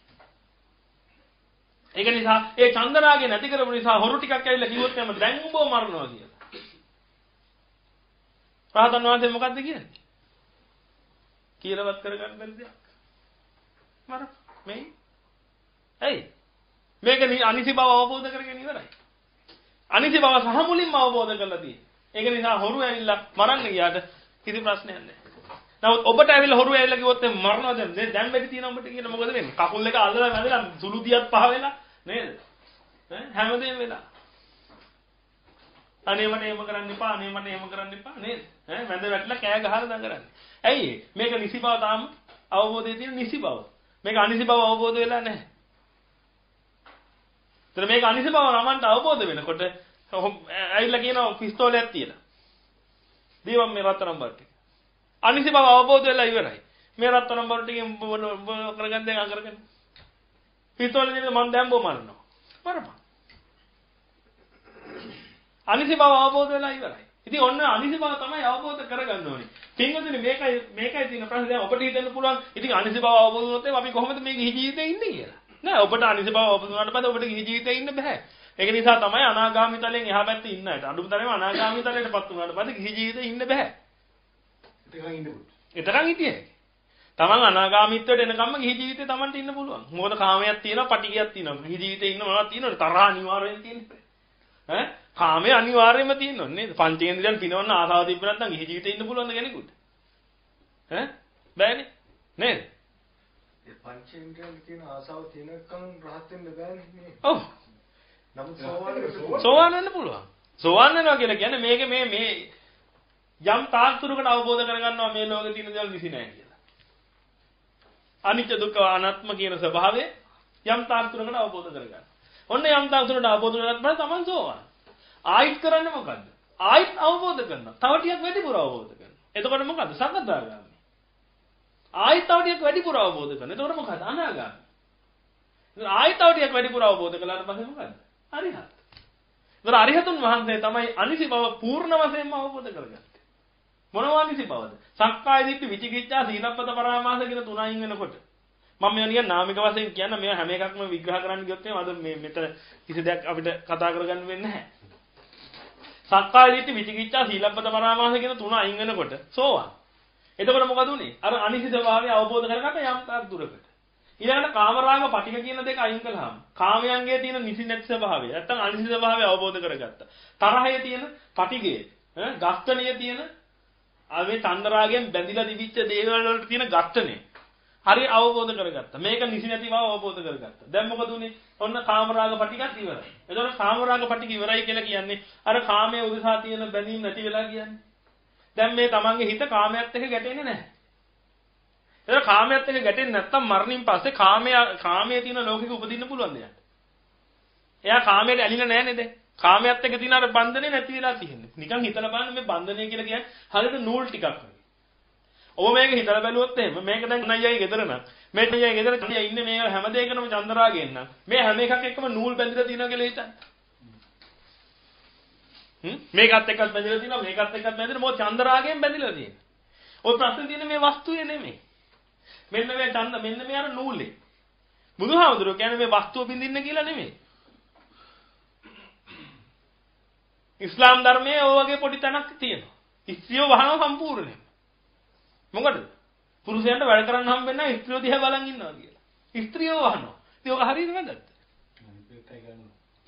ඒක නිසා ඒ චන්දරාගය නැති කරපු නිසා හොරු ටිකක් ඇවිල්ලා කිව්වොත් එහම දැන් උඹව මරනවා කියලා. රහතන් වහන්සේ මොකද්ද කියන්නේ? කියලාවත් කරගන්න බැරි දෙයක්. මර මේ ඇයි? මේක අනිසි බව අවබෝධ කරගෙන ඉවරයි. අනිසි බව සහ මුලින්ම අවබෝධ කරලා තියෙන්නේ. ඒක නිසා හොරු ඇවිල්ලා මරන්න ගියාට කිසි ප්‍රශ්නයක් නැහැ. නමුත් ඔබට ඇවිල්ලා හොරු ඇවිල්ලා කිව්වොත් මරනවද දැන් දැන් වැඩි තියෙනවා ඔබට කියන මොකද වෙන්නේ? කකුල් දෙක අල්ලලා වැදලා සුළු දියක් පහ වෙලා නේද? ඈ හැමදේම වෙලා. අනේ මට එහෙම කරන්න එපා අනේ මට එහෙම කරන්න එපා නේද? ඈ වැඳ වැටලා කෑ ගහලා දඟරන්නේ. ඇයි මේක නිසි බව තාම අවබෝධයේ තියෙන නිසි බව. මේක අනිසි බව අවබෝධ වෙලා නැහැ. ඒතර මේක අනිසි බව නමන්ට අවබෝධ වෙනකොට ඇවිල්ලා කියනවා පිස්තෝලයක් තියලා. දීවම් මේ රත්තරන් බර ටික. අනිසි බව අවබෝධ වෙලා ඉවරයි. මේ රත්තරන් බර ටිකෙන් කරගන්න දැන් අකරගන්න. පිස්තෝලෙන් ඉතින් මම දැන් බෝ මරනවා. මරපන්. අනිසි බව අවබෝධ වෙලා ඉවරයි. ඉතින් ඔන්න අනිසි බව තමයි අවබෝධ කරගන්න ඕනේ. පින්වතුනි මේකයි මේකයි තියෙන ප්‍රශ්නේ දැන් ඔබට හිතන්න පුළුවන් ඉතින් අනිසි බව අවබෝධ වුණොත් අපි කොහොමද මේ ගිහි ජීවිතේ ඉන්නේ කියලා. නෑ ඔබට අනිසි බව අවබෝධ වුණාට පස්සේ ඔබට ගිහි ජීවිතේ ඉන්න බෑ. ඒක නිසා තමයි අනාගාමී තලයෙන් එහා පැත්තේ ඉන්න අයට අඳුම තරම අනාගාමී තලයටපත් වුණාට පස්සේ කිසි ජීවිතේ ඉන්න බෑ. එතකන් ඉන්න පුළුවන්. එතරම් හිටියේ. තමන් අනාගාමීත්වයට එනකම්ම ගිහි ජීවිතේ තමන්ට ඉන්න පුළුවන්. මොකද කාමයක් තියෙනවා, පටිගයක් තියෙනවා. ගිහි ජීවිතේ ඉන්න මොනවද තියෙනවද? තරහ අනිවාර්යෙන් තියෙන්නේ. ඈ? කාමයේ අනිවාර්යයෙන්ම තියෙනවා නේද? පංචේන්ද්‍රයන් පිනවන්න ආසාව තිබ්බ නැත්නම් ගිහි ජීවිතේ ඉන්න පුළුවන්ද කෙනෙකුට? ඈ? බෑනේ. නේද? ඒ පංචේන්ද්‍රයන් කියන ආසාව තියෙනකම් රහත් වෙන්න බෑනේ. ඔව්. නමුත් සෝවාන් වෙන්න පුළුවන්. සෝවාන් වෙනවා කියලා කියන්නේ මේක මේ මේ යම් තාක්ෂුරකට අවබෝධ කරගන්නවා මේ ලෝකේ තියෙන දේවල් නිසි නෑ කියලා. අනිත්‍ය දුක්ඛ අනාත්ම කියන ස්වභාවය යම් තාක්ෂුරකට අවබෝධ කරගන්න. ඔන්න යම් තාක්ෂුරකට අවබෝධ කරගත්ත පස්සේ තමන් සෝවාන්. ආයිත් කරන්නේ මොකද්ද? ආයිත් අවබෝධ කරනවා. තව ටිකක් වැඩිපුර අවබෝධ කරනවා. එතකොට මොකද්ද? සකදාගාමි. ආයිත් තව ටිකක් වැඩිපුර අවබෝධ කරනවා. එතකොට මොකද්ද? අනාගාමි. ආයිත් තව ටිකක් වැඩිපුර අවබෝධ කළාට පස්සේ මොකද්ද? අරිහත්. ඒතර අරිහතුන් වහන්සේ තමයි අනිසි බව පූර්ණ වශයෙන්ම අවබෝධ කරගත්තේ. මොනවා අනිසි බවද? සක්කාය දිට්ඨි විචිකිච්ඡා සීලප්පත පරාමාස කියන තුනයින් වෙනකොට මම මේවා නිකන් නාමික වශයෙන් කියන්න මේවා හැම එකක්ම විග්‍රහ කරන්න ගියොත් එහෙනම් අද මේ මෙතන කිසි දෙයක් අපිට කතා කරගන්න වෙන්නේ නැහැ. සක්කාය දිට්ඨි විචිකිච්ඡා සීලප්පත පරාමාස කියන තුන අයින් වෙනකොට සෝවාන්. එතකොට මොකද උනේ? අර අනිසි ස්වභාවය අවබෝධ කරගන්න යම් තාක් දුරකට. ඊළඟට කාමරාග පටික කියන දෙක අයින් කළාම කාමයන්ගේ තියෙන නිසි නැති ස්වභාවය නැත්තම් අනිසි ස්වභාවය අවබෝධ කරගත්තා. තරහයේ තියෙන පටිගය, ගස්තනිය තියෙන ආවේ තණ්හරාගෙන් බැඳිලා දිවිච්ච දේවල් වලට තියෙන ගස්තනේ. හරි අවබෝධ කරගත්තා. මේක නිසි නැති බව අවබෝධ කරගත්තා. දැන් මොකද උනේ? ඔන්න කාමරාග පටිකත් ඉවරයි. එතකොට කාමරාග පටික ඉවරයි කියලා කියන්නේ අර කාමයේ උදෙසා තියෙන බැඳීම් නැති වෙලා කියන්නේ. දැන් මේ තමන්ගේ හිත කාමයට එක්ක ගැටෙන්නේ නැහැ. ඒක කාමයට එක්ක ගැටෙන්නේ නැත්තම් මරණින් පස්සේ කාමයේ කාමයේ තියෙන ලෝකෙක උපදින්න පුළුවන් දෙයක්. එයා කාමයට ඇලිලා නැහැ නේද? කාමයට එක්ක තියෙන අර බන්ධනේ නැති වෙලා තියෙන්නේ. නිකන් හිතලා බලන්න මේ බන්ධනය කියලා කියන්නේ හරියට නූල් ටිකක් වගේ. ඔබ මේක හිතලා බැලුවොත් එහෙම මේක දැන් නයියයි ගෙදර නම් මේ නයියයි ගෙදර තියා ඉන්නේ මේ හැම දෙයකම චන්දරාගෙන් නම් මේ හැම එකක් එක්කම නූල් බැඳලා තියෙනවා කියලා හිතන්න. හ්ම් මේකත් එක්කත් බැඳලා තියෙනවා මේකත් එක්කත් බැඳලා මොකද චන්දරාගෙන් බැඳලා තියෙන්නේ. ඔය ප්‍රශ්නේ තියෙන්නේ මේ වස්තුවේ නෙමෙයි. මෙන්න මේ ඡන්ද මෙන්න මේ අර නූලේ. බුදුහාමුදුරුවෝ කියන්නේ මේ වස්තුව බින්දින්න කියලා නෙමෙයි. ඉස්ලාම් ධර්මයේ ඔය වගේ පොඩි තැනක් තියෙනවා. ස්ත්‍රියව වහනවා සම්පූර්ණයෙන්. මොකටද? පුරුෂයන්ට වැඩ කරන්න හම්බෙන්නේ නැහැ ස්ත්‍රියෝ දිහා බලන් ඉන්නවා කියලා. ස්ත්‍රියව වහනවා. ඉතින් ඔක හරියද නැද්ද?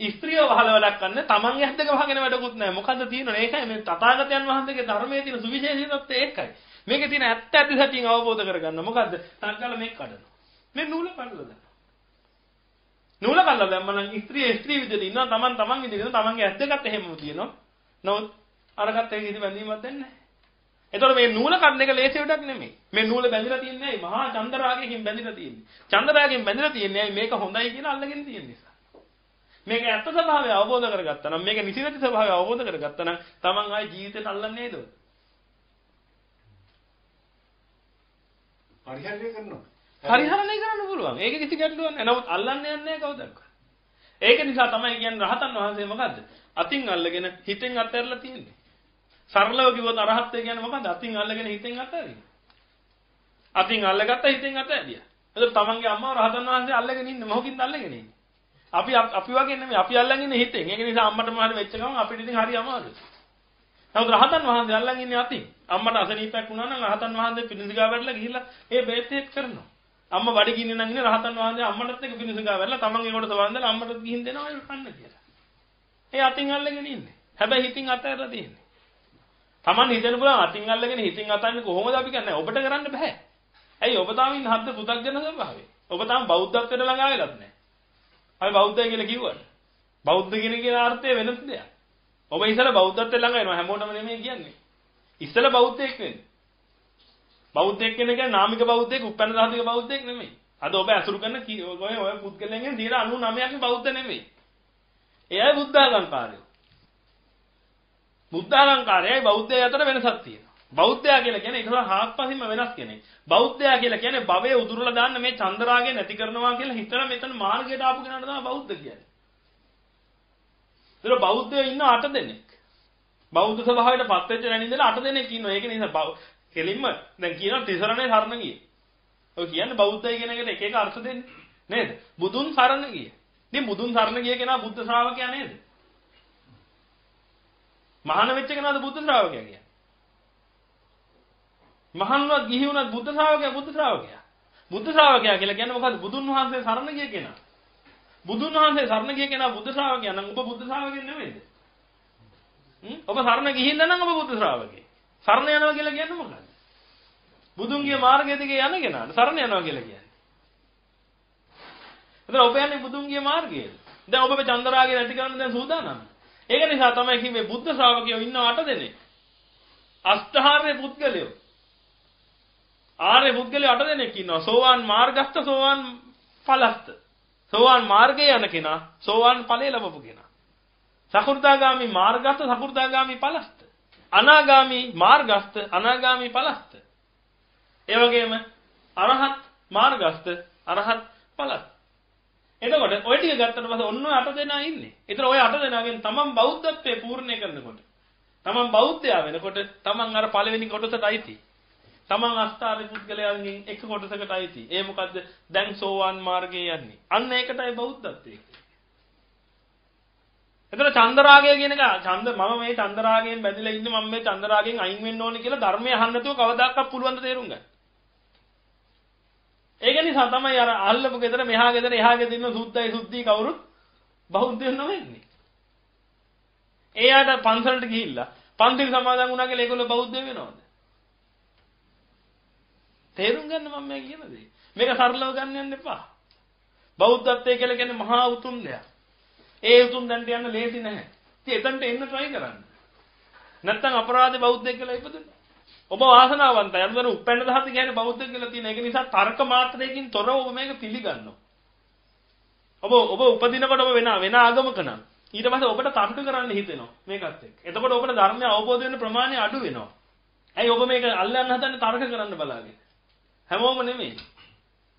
ස්ත්‍රියව වහලා වැඩක් කරන්න තමන්ගේ හැද්දක වහගෙන වැඩකුත් නැහැ. මොකද්ද තියෙන්නේ? ඒකයි මේ තථාගතයන් වහන්සේගේ ධර්මයේ තියෙන සුවිශේෂීත්වය ඒකයි. මේකේ තියෙන ඇත්ත ඇති සැටියෙන් අවබෝධ කරගන්න. මොකද්ද? සංකල්ප මේක කඩනවා. මේ නූල කඩලා දානවා. නූල කඩලා දැම්ම නම් ස්ත්‍රී ස්ත්‍රී විදිහට ඉන්නවා. තමන් තමන් විදිහට ඉන්නවා. තමන්ගේ ඇස් දෙකත් එහෙමම තියෙනවා. නමුත් අරකට ඒක කිසි බැඳීමක් දෙන්නේ නැහැ. එතකොට මේ නූල කඩන එක ලේසි වැඩක් නෙමෙයි. මේ නූල බැඳිලා තියන්නේ ඇයි? මහා චන්දරාගයෙන් බැඳිලා තියන්නේ. චන්දරාගයෙන් බැඳිලා තියන්නේ ඇයි? මේක හොඳයි කියලා අල්ලගෙන තියෙන නිසා. මේක ඇත්ත ස්වභාවය අවබෝධ කරගත්තා නම් මේක නිසිනති ස්වභාවය අවබෝධ කරගත්තා නම් තමන් ආයේ ජීවිතේට අල්ලන්නේ නේද? පරිහරණය කරනවා. පරිහරණය කරන්න පුළුවන්. ඒක කිසි ගැටලුවක් නැහැ. නමුත් අල්ලන්නේ නැහැ කවුදක්වත්. ඒක නිසා තමයි කියන්නේ රහතන් වහන්සේ මොකද්ද? අතින් අල්ලගෙන හිතෙන් අත්හැරලා තියෙන්නේ. සරලව කිව්වොත් අරහත්ත්වය කියන්නේ මොකද්ද? අතින් අල්ලගෙන හිතෙන් අත්හැරීම. අතින් අල්ලගත්තා හිතෙන් අත්හැරියා. එතකොට තමන්ගේ අම්මව රහතන් වහන්සේ අල්ලගෙන ඉන්නේ මොකකින්ද අල්ලගෙන ඉන්නේ? අපි අපි වගේ නෙමෙයි අපි අල්ලන් ඉන්නේ හිතෙන්. ඒක නිසා අම්මට මොහොත වෙච්ච ගමන් අපිට ඉතින් හරි අමාරුයි. නමුත් රහතන් වහන්සේ අල්ලන් ඉන්නේ අතින්. අම්මට අසනීපයක් වුණා නම් රහතන් වහන්සේ පිණිසිගා වැඩලා ගිහිල්ලා ඒ බේත් එක කරනවා. අම්මා බඩ ගින්නේ නම් ඉන්නේ රහතන් වහන්සේ අම්මටත් එක්ක පිණිසිගා වැඩලා තමන් ඒකට වන්දලා අම්මට ගිහින් දෙනවා ඒක කන්න කියලා. ඒ අතින් අල්ලගෙන ඉන්නේ. හැබැයි හිතින් අතහැරලා තියෙන්නේ. තමන් හිතෙන පුළුවන් අතින් අල්ලගෙන හිතින් අතන්නේ කොහොමද අපි කියන්නේ ඔබට කරන්න බෑ. ඇයි ඔබ තාම ඉන්න හද්ද පුතග්ජන ස්වභාවය. ඔබ තාම බෞද්ධත්වයට ළඟා වෙලත් නැහැ. අපි බෞද්ධය කියලා කිව්වනේ. බෞද්ධ කියන කියන අර්ථය වෙනස් දෙයක්. ඔබ ඉස්සෙල්ලා බෞද්ධත්වයට ළඟා වෙනවා හැමෝටම නෙමෙයි කියන්නේ. ඉස්සෙල්ලා බෞද්ධයෙක් වෙන්න. බෞද්ධයෙක් කියන එක නාමික බෞද්ධයෙක් උපැන්න සාධික බෞද්ධයෙක් නෙමෙයි. අද ඔබ අසුරු කරන ඔය ඔය පුද්ගලයන්ගෙන් 99ක් බෞද්ධ නෙමෙයි. එයයි බුද්ධාගම්කාරයෝ. බුද්ධාගම්කාරයයි බෞද්ධය අතර වෙනසක් තියෙනවා. බෞද්ධයා කියලා කියන්නේ ඒක හාත්පසින්ම වෙනස් කෙනෙක්. බෞද්ධයා කියලා කියන්නේ භවයේ උදුරලා දාන්න මේ චන්ද්‍රාගය නැති කරනවා කියලා හිතලා මෙතන මාර්ගයට ආපු කෙනාට තමයි බෞද්ධ කියන්නේ. ඒතර බෞද්ධයෝ ඉන්න 8 දෙනෙක්. බෞද්ධ සභාවට පත් වෙච්ච රැණින්දලා 8 දෙනෙක් ඉන්නවා. ඒක නිසා කෙලින්ම දැන් කියනවා තිසරණේ සරණ ගියේ. ඔය කියන්නේ බෞද්ධය කියන එකට එක එක අර්ථ දෙන්නේ. නේද? බුදුන් සරණ ගියේ. ඉතින් බුදුන් සරණ ගිය කෙනා බුද්ධ ශ්‍රාවකයා නේද? මහාන වෙච්ච කෙනාද බුද්ධ ශ්‍රාවකයා කියන්නේ? මහාන්වත් ගිහි වුණත් බුද්ධ ශ්‍රාවකයා බුද්ධ ශ්‍රාවකයා. බුද්ධ ශ්‍රාවකයා කියලා කියන්නේ මොකද්ද? බුදුන් වහන්සේ සරණ ගිය කෙනා. බුදුන් වහන්සේ සරණ ගිය කෙනා බුද්ධ ශ්‍රාවකයා නම් ඔබ බුද්ධ ශ්‍රාවකෙක් නෙමෙයිද? හ්ම් ඔබ සරණ ගිහින්ද නම් ඔබ බුද්ධ ශ්‍රාවකෙක්. සරණ යනවා කියලා කියන්නේ මොකක්ද? බුදුන්ගේ මාර්ගය දිගේ යන කෙනාට සරණ යනවා කියලා කියන්නේ. එතන ඔබ යන්නේ බුදුන්ගේ මාර්ගයේද? දැන් ඔබ මේ චන්දරාගය නැති කරන්න දැන් සූදානම්. ඒක නිසා තමයි කිව්වේ බුද්ධ ශ්‍රාවකයෝ ඉන්න අට දෙනෙක්. අෂ්ටාර්ය පුද්ගලයෝ. ආර්ය පුද්ගලයෝ අට දෙනෙක් ඉන්නවා. සෝවාන් මාර්ගස්ත සෝවාන් ඵලස්ත. සෝවාන් මාර්ගයේ යන කෙනා සෝවාන් ඵලය ලැබපු කෙනා. සකු르දාගාමි මාර්ගස්ත සකු르දාගාමි ඵලස්ත. අනාගාමි මාර්ගස්ත අනාගාමි ඵලස්ත. ඒ වගේම අරහත් මාර්ගස්ත අරහත් ඵලස්ත. එතකොට ඔය ටික ගත්තට පස්සේ ඔන්න ඔය අට දෙනා ඉන්නේ. ඒතර ඔය අට දෙනාගෙන් තමන් බෞද්ධත්වයේ පූර්ණේ කරනකොට තමන් බෞද්ධයා වෙනකොට තමන් අර පළවෙනි කොටසට අයිති. තමන් අස්ථාරි පුද්ගලයන්ගෙන් එක කොටසකට අයිති. ඒ මොකද්ද? දැන් සෝවාන් මාර්ගයේ යන්නේ. අන්න ඒකටයි බෞද්ධත්වයේ. එතන චන්දරාගය කියන එක ඡන්ද මම මේ චන්දරාගයෙන් බැඳිලා ඉන්නේ මම මේ චන්දරාගයෙන් අයින් වෙන්න ඕනේ කියලා ධර්මය අහන්න නැතුව කවදාකවත් පුළුවන් ද තේරුම් ගන්න. ඒක නිසා තමයි අර අල්ලපු ගෙදර මෙහා ගෙදර එහා ගෙදර ඉන්න සුද්ධයි සුද්ධි කවුරුත් බෞද්ධයෝ නෙවෙන්නේ. එයාට පන්සලට ගිහිල්ලා පන්තිල් සමාදන් වුණා කියලා ඒගොල්ලෝ බෞද්ධ වෙනවද? තේරුම් ගන්න මම මේ කියන දේ. මේක සරලව ගන්න යන්න එපා. බෞද්ධත්වය කියලා කියන්නේ මහා උතුම් දෙයක්. ඒ උතුම් දැන්ට යන්න ලේසි නැහැ. ඉතින් එතනට එන්න try කරන්න. නැත්තම් අපරාධ බෞද්ධයෙක් කියලා ඉපදුන. ඔබ වාසනාවන්තයි. අnder උපැන්න දහස කියන්නේ බෞද්ධ කියලා තියෙන. ඒක නිසා තර්ක මාත්‍රයකින් තොරව ඔබ මේක පිළිගන්නවා. ඔබ ඔබ උපදිනකොට ඔබ වෙන වෙන ආගමක නම් ඊට පස්සේ ඔබට තර්ක කරන්න හිතෙනවා මේකත් එක්ක. එතකොට ඔබට ධර්මය අවබෝධ වෙන ප්‍රමාණය අඩු වෙනවා. ඇයි ඔබ මේක අල්ලන්න හදන්නේ තර්ක කරන්න බලාගෙන? හැමෝම නෙමෙයි.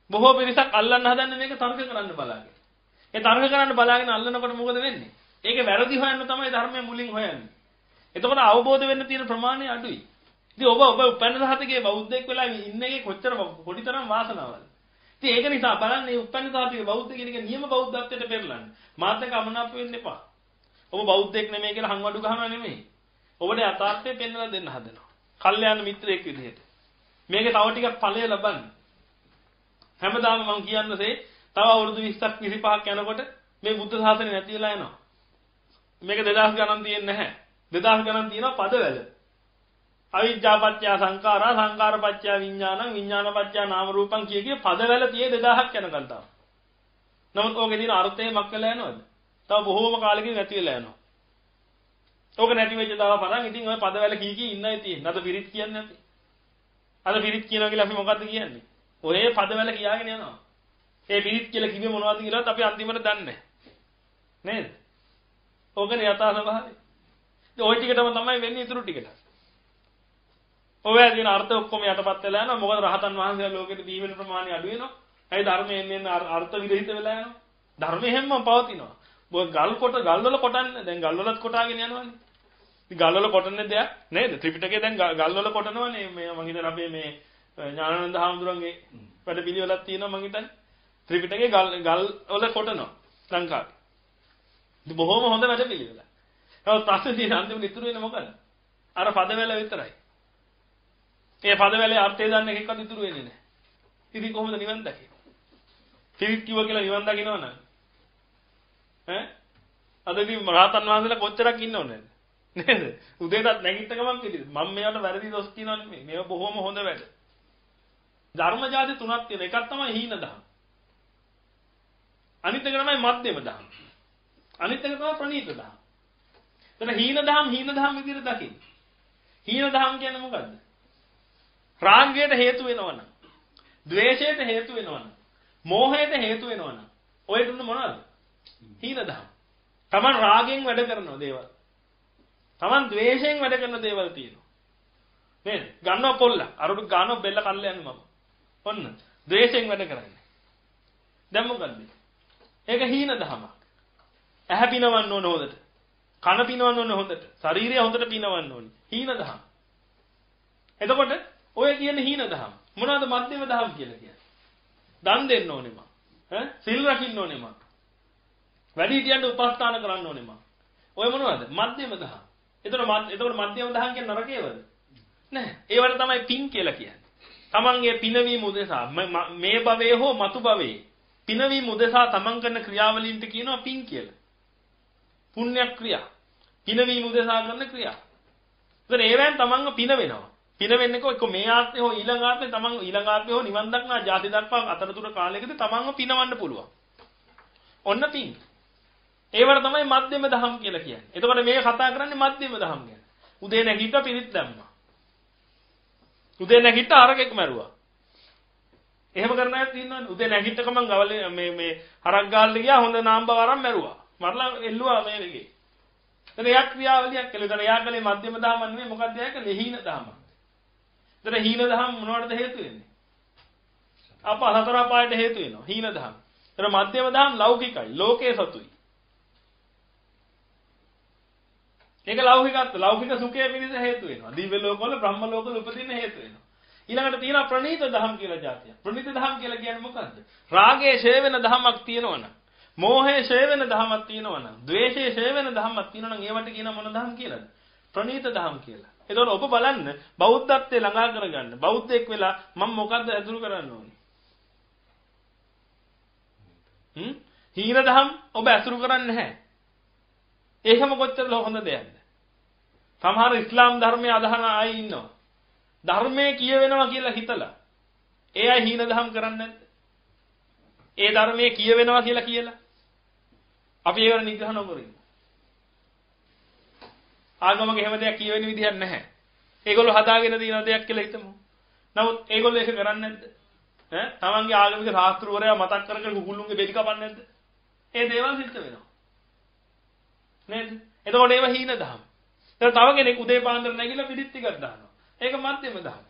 බොහෝ පිරිසක් අල්ලන්න හදන්නේ මේක තර්ක කරන්න බලාගෙන. ඒ තර්ක කරන්න බලාගෙන අල්ලනකොට මොකද වෙන්නේ? ඒකේ වැරදි හොයන්න තමයි ධර්මය මුලින් හොයන්නේ. එතකොට අවබෝධ වෙන්න තියෙන ප්‍රමාණය අඩුයි. ඉතින් ඔබ ඔබ උපැන්න සහතිකේ බෞද්ධයෙක් වෙලා ඉන්න එකේ කොච්චර කොඩිතරම් වාසනාවක්ද? ඉතින් ඒක නිසා බලන්න මේ උපැන්න සහතිකේ බෞද්ධ කියන එක නියම බෞද්ධත්වයට පෙරලන්න. මාත් එක්ක අමනාප වෙන්න එපා. ඔබ බෞද්ධයෙක් නෙමෙයි කියලා හංවඩු ගහනවා නෙමෙයි. ඔබට යථාර්ථය පෙන්වලා දෙන්න හදනවා. කල්යාණ මිත්‍රයෙක් විදිහට. මේකේ තව ටිකක් ඵලය ලබන්න. හැමදාම මම කියන්නසේ තව අවුරුදු 20ක් 25ක් යනකොට මේ බුද්ධ ශාසනය නැති වෙලා යනවා. මේක 2000 ගණන් තියෙන්නේ නැහැ. 2000 ගණන් තියෙනවා පදවැල. අවිජ්ජාපච්චය සංඛාරා සංඛාරපච්චය විඥානං විඥානපච්චය නාම රූපං කිය කිය පදවැල tie 2000ක් යනකම් තමයි. නමුත් ඕකේ තියෙන අර්ථය මක් වෙලා යනවද? තව බොහෝම කාලෙකින් නැති වෙලා යනවා. ඕක නැති වෙච්ච දවස් පරන් ඉතින් ඔය පදවැල කී කී ඉන්නයි තියෙන්නේ. අද පිරිත් කියන්නේ නැති. අද පිරිත් කියනවා කියලා අපි මොකද්ද කියන්නේ? ඔය පදවැල කියාගෙන යනවා. ඒ පිරිත් කියලා කිව්වේ මොනවද කියලාත් අපි අන්තිමට දන්නේ නේද? ඕකනේ යථා ස්වභාවය. ඉතින් ওই ටිකටම තමයි වෙන්නේ ඉතුරු ටිකට. ඔය ඇදින අර්ථ ඔක්කොම යටපත් වෙලා යනවා. මොකද රහතන් වහන්සේලා ලෝකෙට දී වෙන ප්‍රමාණය අඩු වෙනවා. ඇයි ධර්මයෙන් එන්න අර්ථ විරහිත වෙලා යනවා. ධර්මයෙන් හැමම පවතිනවා. බෝ ගල් කොට ගල්වල කොටන්නේ දැන් ගල්වලත් කොටාගෙන යනවනේ. ඉතින් ගල්වල කොටන්නේ දෙයක් නේද? ත්‍රිපිටකේ දැන් ගල්වල කොටනවනේ මේ මම හිතන අපේ මේ ඥානানন্দ හාමුදුරන්ගේ වැඩ පිළිවෙලක් තියෙනවා මම හිතන්නේ. ත්‍රිපිටකේ ගල් ගල් වල කොටනවා ලංකාවේ. ඉතින් බොහොම හොඳ වැඩ පිළිවෙලක්. නමුත් ප්‍රශ්නේ තියෙන අන්තිමට ඉතුරු වෙන්නේ මොකද? අර පදවැල විතරයි. ඒ පදවැලේ අර්ථය දන්න එකෙක්වත් ඉතුරු වෙන්නේ නැහැ. ඉතින් කොහොමද නිවන් දකින්නේ? පිරිත් කිව්ව කියලා නිවන් දකින්නවද? ඈ? අද ඉතින් රහතන් වහන්සේලා කොච්චරක් ඉන්නවද නේද? උදේටත් නැගිට ගමන් පිළිද. මම මෙයාට වැරදි දොස් කියනවා නෙමෙයි. මේව බොහොම හොඳ වැඩ. ධර්ම જાති තුනක් තියෙන. එකක් තමයි හීන දහම්. අනිත් එක තමයි මධ්‍යම දහම්. අනිත් එක තමයි ප්‍රණීත දහම්. එතන හීන දහම් හීන දහම් විදිහට දකින්න. හීන දහම් කියන්නේ මොකද්ද? රාගයට හේතු වෙනවනම්, ද්වේෂයට හේතු වෙනවනම්, මෝහයට හේතු වෙනවනම්, ඔය තුන මොනවද? හීන දහම්. Taman රාගෙන් වැඩ කරන දේවල්. Taman ද්වේෂයෙන් වැඩ කරන දේවල් තියෙනවා. නේද? ගන්නවා පොල්ල. අරුඩු ගන්නවා බෙල්ල කල්ල යන්නේ මම. ඔන්න. ද්වේෂයෙන් වැඩ කරන්නේ. දැන් මොකද්ද? ඒක හීන දහමක්. ඇහැ පිනවන්න ඕන හොඳට. කන පිනවන්න ඕන හොඳට. ශරීරය හොඳට පිනවන්න ඕනේ. හීන දහම්. එතකොට ඔය කියන හීන දහම් මොනවද මධ්‍යම දහම් කියලා කියන්නේ? දන් දෙන්න ඕනේ මං. ඈ සිල් රකින්න ඕනේ මං. වැඩි හිටියන්ට උපස්ථාන කරන්න ඕනේ මං. ඔය මොනවද? මධ්‍යම දහම්. එතකොට එතකොට මධ්‍යම දහම් කියන්නේ නරකේවද? නැහැ. ඒවට තමයි පින් කියලා කියන්නේ. තමන්ගේ පිනවීම උදෙසා මේ භවයේ හෝ මතු භවයේ පිනවීම උදෙසා තමන් කරන ක්‍රියාවලින්ට කියනවා පින් කියලා. පුණ්‍ය ක්‍රියා. පිනවීම උදෙසා කරන ක්‍රියා. ඒතර ඒවෙන් තමන්ව පින වෙනවා. පින වෙන්නේ කො මේ ආත්මේ හෝ ඊළඟ ආත්මේ තමන් ඊළඟ ආත්මේ හෝ නිවන් දක්නා ජාති දක්වා අතරතුර කාලයකදී තමන්ව පිනවන්න පුළුවන්. ඔන්න පින්. ඒවට තමයි මධ්‍යම දහම් කියලා කියන්නේ. එතකොට මේක කතා කරන්නේ මධ්‍යම දහම් ගැන. උදේ නැගිට පිරිත් දැම්මා. උදේ නැගිට අරගෙක් මැරුවා. එහෙම කරන අය ඉන්නවනේ. උදේ නැගිට ගමන් ගවලේ මේ මේ හරක් ගාල්ල ගියා හොඳ නාම්බ වරන් මැරුවා. මරලා එල්ලුවා මේ වෙගේ. එතන එයා ක්‍රියාවලියක් කළා. එතන එයා කලේ මධ්‍යම දහම නෙමෙයි මොකක්ද එයා කලේ හීන දහම. එතන හීන දහම මොනවටද හේතු වෙන්නේ? අප හතර පායට හේතු වෙනවා. හීන දහම. එතන මධ්‍යම දහම ලෞකිකයි. ලෝකයේ සතුයි. ඒක ලෞකිකත්ව ලෞකික සුඛය පිණිස හේතු වෙනවා. දිව්‍ය ලෝකවල බ්‍රහ්ම ලෝකවල උපදින්න හේතු වෙනවා. ඊළඟට තියෙනවා ප්‍රණීත දහම් කියලා જાතිය. ප්‍රණීත දහම් කියලා කියන්නේ මොකද්ද? රාගයේ ෂේ වෙන දහමක් තියෙනවනම්, මෝහයේ ෂේ වෙන දහමක් තියෙනවනම්, ද්වේෂයේ ෂේ වෙන දහමක් තියෙනවනම් ඒවට කියන මොන දහම් කියලාද? ප්‍රණීත දහම් කියලා. එතකොට ඔබ බලන්න බෞද්ධත්වයේ ළඟා කරගන්න. බෞද්ධයෙක් වෙලා මම මොකද්ද ඇතුළු කරන්න ඕනේ? හ්ම්? හීන දහම් ඔබ ඇසුරු කරන්නේ නැහැ. ඒකම කොච්චර හොඳ දෙයක්ද? සමහර ඉස්ලාම් ධර්මයේ අදහන අය ඉන්නවා. ධර්මයේ කියවෙනවා කියලා හිතලා ඒ අය හීන දහම් කරන්නේ නැද්ද? ඒ ධර්මයේ කියවෙනවා කියලා කියලා. අපි ඒවට නිග්‍රහ නොකරමු. ආගමක එහෙම දෙයක් කියවෙන විදිහක් නැහැ. ඒගොල්ලෝ හදාගෙන තියෙන දෙයක් කියලා හිතමු. නමුත් ඒගොල්ලෝ ඒක කරන්නේ නැද්ද? ඈ තමන්ගේ ආගමික ශාස්ත්‍රවරයා මතක් කර කර කුකුළුන්ගේ බෙලි කපන්නේ නැද්ද? ඒ දේවල් සිද්ධ වෙනවා. නේද? එතකොට ඒව හීන දහම්. දැන් තව කෙනෙක් උදේ පාන්දර නැගිලා පිළිත් ටිකක් දානවා. ඒක මධ්‍යම දහම්.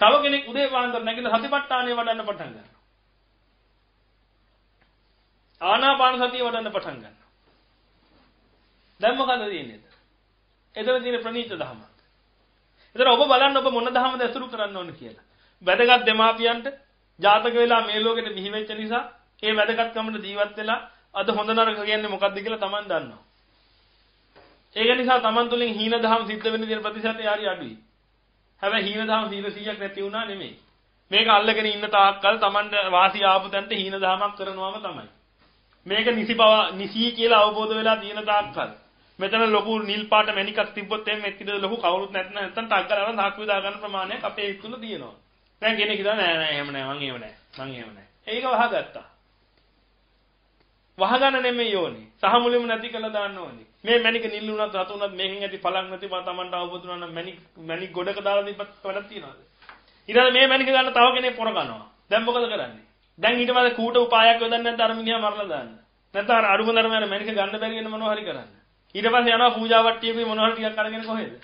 තව කෙනෙක් උදේ පාන්දර නැගිලා සතිපට්ඨානය වඩන්න පටන් ගන්නවා. ආනාපාන සතිය වඩන්න පටන් ගන්නවා. දැන් මොකද තියෙන්නේ? එතන තියෙන ප්‍රණීත දහම. එතන ඔබ බලන්න ඔබ මොන දහමද ඇසුරු කරන්න ඕන කියලා. වැදගත් දෙමාපියන්ට ජාතක වෙලා මේ ලෝකෙට බිහි වෙච්ච නිසා ඒ වැදගත්කමට ජීවත් වෙලා අද හොඳ නරක කියන්නේ මොකක්ද කියලා Taman දන්නවා. ඒක නිසා Taman තුලින් හීන දහම් සිද්ධ වෙන්න තියෙන ප්‍රතිශතය හරි අඩුයි. හැබැයි හීන දහම් 100ක් නැති වුණා නෙමෙයි. මේක අල්ලගෙන ඉන්න තාක්කල් Tamanට වාසිය ආපු තැනට හීන දහමක් කරනවාම තමයි. මේක නිසි බව නිසි කියලා අවබෝධ වෙලා තියෙන තාක්කල් මෙතන ලොකු නිල් පාට මැණිකක් තිබ්බොත් එම් එක්කද ලොකු කවුරුත් නැත්නම් නැත්නම් ටක් ගාලා දාක් විදා ගන්න ප්‍රමාණයක් අපේ තුල තියෙනවා. දැන් කෙනෙක් හිතනවා නෑ නෑ එහෙම නෑ මං එහෙම නෑ මං එහෙම නෑ. ඒක වහගත්තා. වහගන්න නෙමෙයි ඕනේ. සහ මුලින්ම නැති කළා දාන්න ඕනේ. මේ මැණික නිල් වුණත් රතු වුණත් මේකෙන් ඇති පළක් නැති බව Tamanට අවබෝධ වුණා නම් මැණික් මැණික් ගොඩක දාලා දීපත් වැඩක් තියනවාද? ඊළඟ මේ මැණික ගන්න තව කෙනෙක් පොර ගන්නවා. දැන් මොකද කරන්නේ? දැන් ඊට පස්සේ කූට උපායක් යොදන්නේ නැත්නම් අර මිනිහා මරලා දාන්න. නැත්නම් අර අරුම ධර්ම යන මැණික ගන්න බැරි වෙන මොනවා හරි කරන්න. ඊට පස්සේ යනවා පූජා වට්ටියකුයි මොනවා හරි ටිකක් අරගෙන කොහෙද?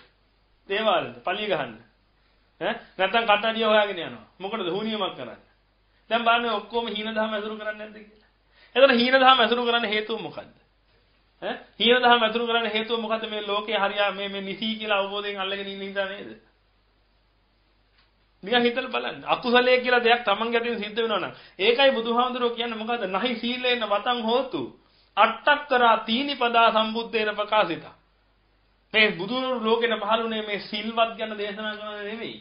දේවාලෙට පලිය ගහන්න. ඈ නැත්නම් කට්ටඩිය හොයාගෙන යනවා. මොකටද හුනියමක් කරන්නේ? දැන් බලන්න ඔක්කොම හීන දහම ඇසුරු කරන්නේ නැද්ද කියලා. එතන හීන දහම ඇසුරු කරන්න හේතුව මොකද්ද? ඈ හීන දහම ඇසුරු කරන්න හේතුව මොකද්ද මේ ලෝකේ හරියා මේ මේ නිසි කියලා අවබෝධයෙන් අල්ලගෙන ඉන්න නිසා නේද? නිකන් හිතලා බලන්න. අකුසලයේ කියලා දෙයක් Taman ගැටින් සිද්ධ වෙනවා නම් ඒකයි බුදුහාමුදුරුවෝ කියන්නේ මොකද්ද? නහි සීලේන වතං හෝතු. අට්ටක් කරා තීනි පදා සම්බුද්දේන ප්‍රකාශිතා. මේ බුදුරු ලෝකෙන පහළුනේ මේ සිල්වත් ගැන දේශනා කරන නෙවෙයි.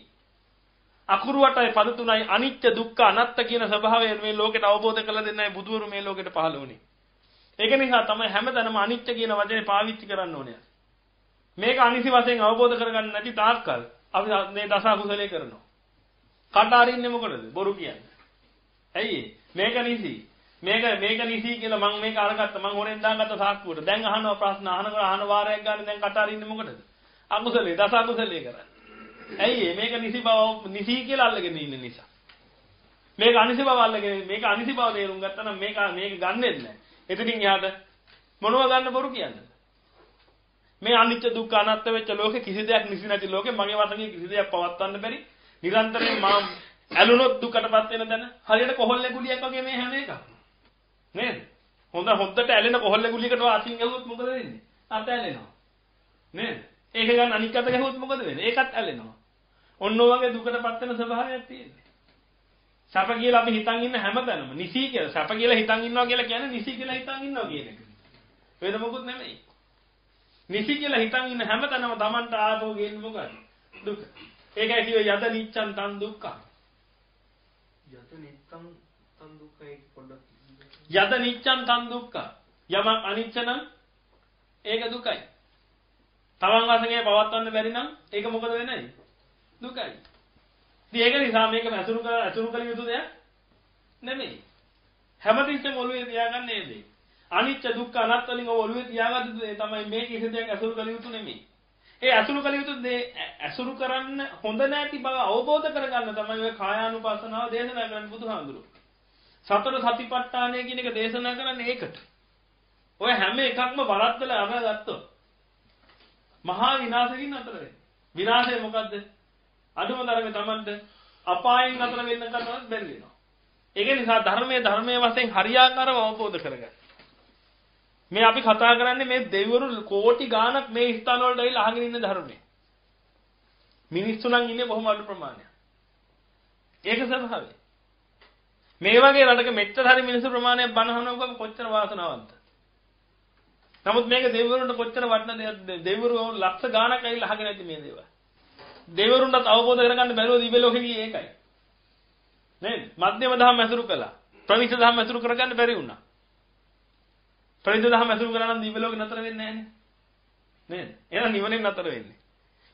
අකුරු වටයි පද තුනයි අනිත්‍ය දුක්ඛ අනාත්ත කියන ස්වභාවය මේ ලෝකෙට අවබෝධ කරලා දෙන්නයි බුදුවරු මේ ලෝකෙට පහළ වුණේ. ඒක නිසා තමයි හැමතැනම අනිත්‍ය කියන වචනේ පාවිච්චි කරන්න ඕනේ. මේක අනිසි වශයෙන් අවබෝධ කරගන්න නැති තාක්කල් අපි මේ දස අකුසලයේ කරනවා. කට අරින්නේ මොකටද? බොරු කියන්නේ. ඇයි මේක නිසි. මේක මේක නිසි කියලා මම මේක අරගත්ත මම හොරෙන් දාගත්ත සාක්කුවට. දැන් අහනවා ප්‍රශ්න අහනකොට අහන වාරයක් ගන්න දැන් කට අරින්නේ මොකටද? අකුසලේ දස අකුසලයේ කරන්නේ. ඇයි මේක නිසි බව නිසි කියලා අල්ලගෙන ඉන්න නිසා. මේක අනිසි බව අල්ලගෙන මේක අනිසි බව තේරුම් ගත්තා නම් මේක මේක ගන්නෙත් නැහැ. එතනින් එහාට මොනව ගන්න බොරු කියන්නේ? මේ අනිත්‍ය දුක්ඛ අනාත්ම වෙච්ච ලෝකේ කිසි දෙයක් නිසි නැති ලෝකේ මගේ වශයෙන් කිසි දෙයක් පවත්වන්න බැරි. නිරන්තරයෙන් මම ඇලුනොත් දුකටපත් වෙන දන හරියට කොහොල්ලේ ගුලියක් වගේ මේ හැම එකක් නේද? හොඳ හොද්දට ඇලෙන කොහොල්ලේ ගුලියකට අතින් ගැහුවොත් මොකද වෙන්නේ? අත ඇලෙනවා. නේද? ඒක ගන්න අනික් අත ගැහුවොත් මොකද වෙන්නේ? ඒකත් ඇලෙනවා. ඔන්න ඔයගේ දුකටපත් වෙන ස්වභාවයක් තියෙන්නේ. සැප කියලා අපි හිතන් ඉන්න හැමතැනම නිසි කියලා සැප කියලා හිතන් ඉන්නවා කියලා කියන්නේ නිසි කියලා හිතන් ඉන්නවා කියන එක. වේද මොකුත් නෙමෙයි. නිසි කියලා හිතන් ඉන්න හැමතැනම Tamanට ආපෝ ගේන්නේ මොකද? දුක. ඒකයි කිව්වේ යද නිච්ඡන් තන් දුක්ඛ. යත නිත්තම් තන් දුක්ඛයි පොඩ්ඩක් යද නිච්ඡන් තන් දුක්ඛ. යමක් අනිච්ච නම් ඒක දුකයි. තමන් වශයෙන් පවත්වන්න බැරි නම් ඒක මොකද වෙන්නේ? දුකයි. ඉතින් ඒක නිසා මේක අසුරු කර අසුරු කළ යුතු දෙයක් නෙමෙයි. හැමතිස්සෙම ඔළුවේ තියාගන්න මේ දේ. අනිත්‍ය දුක්ඛ අනාත්ම වලින් ඔළුවේ තියාගන්න දේ තමයි මේ කිසි දෙයක් අසුරු කළ යුතු නෙමෙයි. ඒ අසුරු කළ යුතු දේ අසුරු කරන්න හොඳ නැති බව අවබෝධ කරගන්න තමයි ඔය කායානුපස්සනාව දේශනා කරන්නේ බුදුහාඳුරු. සතර සතිපට්ඨානය කියන එක දේශනා කරන්නේ ඒකට. ඔය හැම එකක්ම වරද්දලා අරගත්තොත් මහා විනාශකින් අතර වෙන්නේ. විනාශය මොකද්ද? අඩුම තරමේ Tamanට අපායෙන් නතර වෙන්න කරනවත් බැරි වෙනවා. ඒක නිසා ධර්මයේ ධර්මයේ වශයෙන් හරියාකාරව අවබෝධ කරගන්න. මේ අපි කතා කරන්නේ මේ දෙවිවරු කෝටි ගාණක් මේ ස්ථාන වලට ඇවිල්ලා අහගෙන ඉන්න ධර්මයේ. මිනිස්සු නම් ඉන්නේ බොහොම අඩු ප්‍රමාණයක්. ඒක ස්වභාවය. මේ වගේ රටක මෙච්චර හරි මිනිස්සු ප්‍රමාණයක් බනහනවකම කොච්චර වාසනාවන්ත. නමුත් මේක දෙවිවරුන්ට කොච්චර වටින දෙයක්ද දෙවිවරු ලක්ෂ ගාණක් ඇවිල්ලා අහගෙන නැති මේ දේවල්. දෙවිවරුන්ටත් අවබෝධ කරගන්න බැරුව දිව්‍ය ලෝකෙ ගියේ ඒකයි. නේද? මධ්‍යම දහම ඇසුරු කළා. ප්‍රවිත දහම ඇසුරු කරගන්න බැරි වුණා. ප්‍රවිත දහම ඇසුරු කරා නම් දිව්‍ය ලෝකෙ නතර වෙන්නේ නැහැ නේද? එහෙනම් නිවනෙන් නතර වෙන්නේ.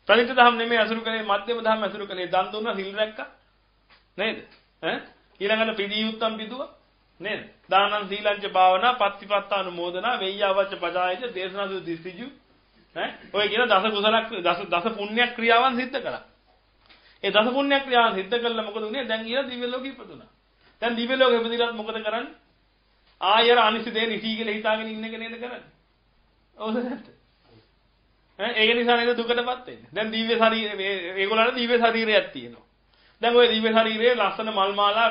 ප්‍රවිත දහම නෙමෙයි ඇසුරු කළේ මධ්‍යම දහම ඇසුරු කළේ දන් දුන්නා සිල් රැක්කා. නේද? ඈ ඊළඟට පිදී යුත්තම් පිදුවා. නේද? දානං සීලංච භාවනා පත්තිපත්තානුමෝදනා වෙය්‍යවච්ච පජායච දේශනාසු දිස්සිජු ඈ ඔය කියන දස කුසලක් දස දස පුණ්‍ය ක්‍රියාවන් සිද්ධ කළා. ඒ දස පුණ්‍ය ක්‍රියාවන් සිද්ධ කළා මොකද උනේ? දැන් ඊළ දිව්‍ය ලෝකෙ ඉපදුනා. දැන් දිව්‍ය ලෝකෙ ඉපදිලත් මොකද කරන්නේ? ආයර අනිසි දේ නිසි කියලා හිතාගෙන ඉන්න එක නේද කරන්නේ? ඔව්ද නැත්ද? ඈ ඒක නිසා නේද දුකටපත් වෙන්නේ. දැන් දිව්‍ය ශරීරය මේගොල්ලන්ට දිව්‍ය ශරීරයක් තියෙනවා. දැන් ওই දිව්‍ය ශරීරයේ ලස්සන මල් මාලා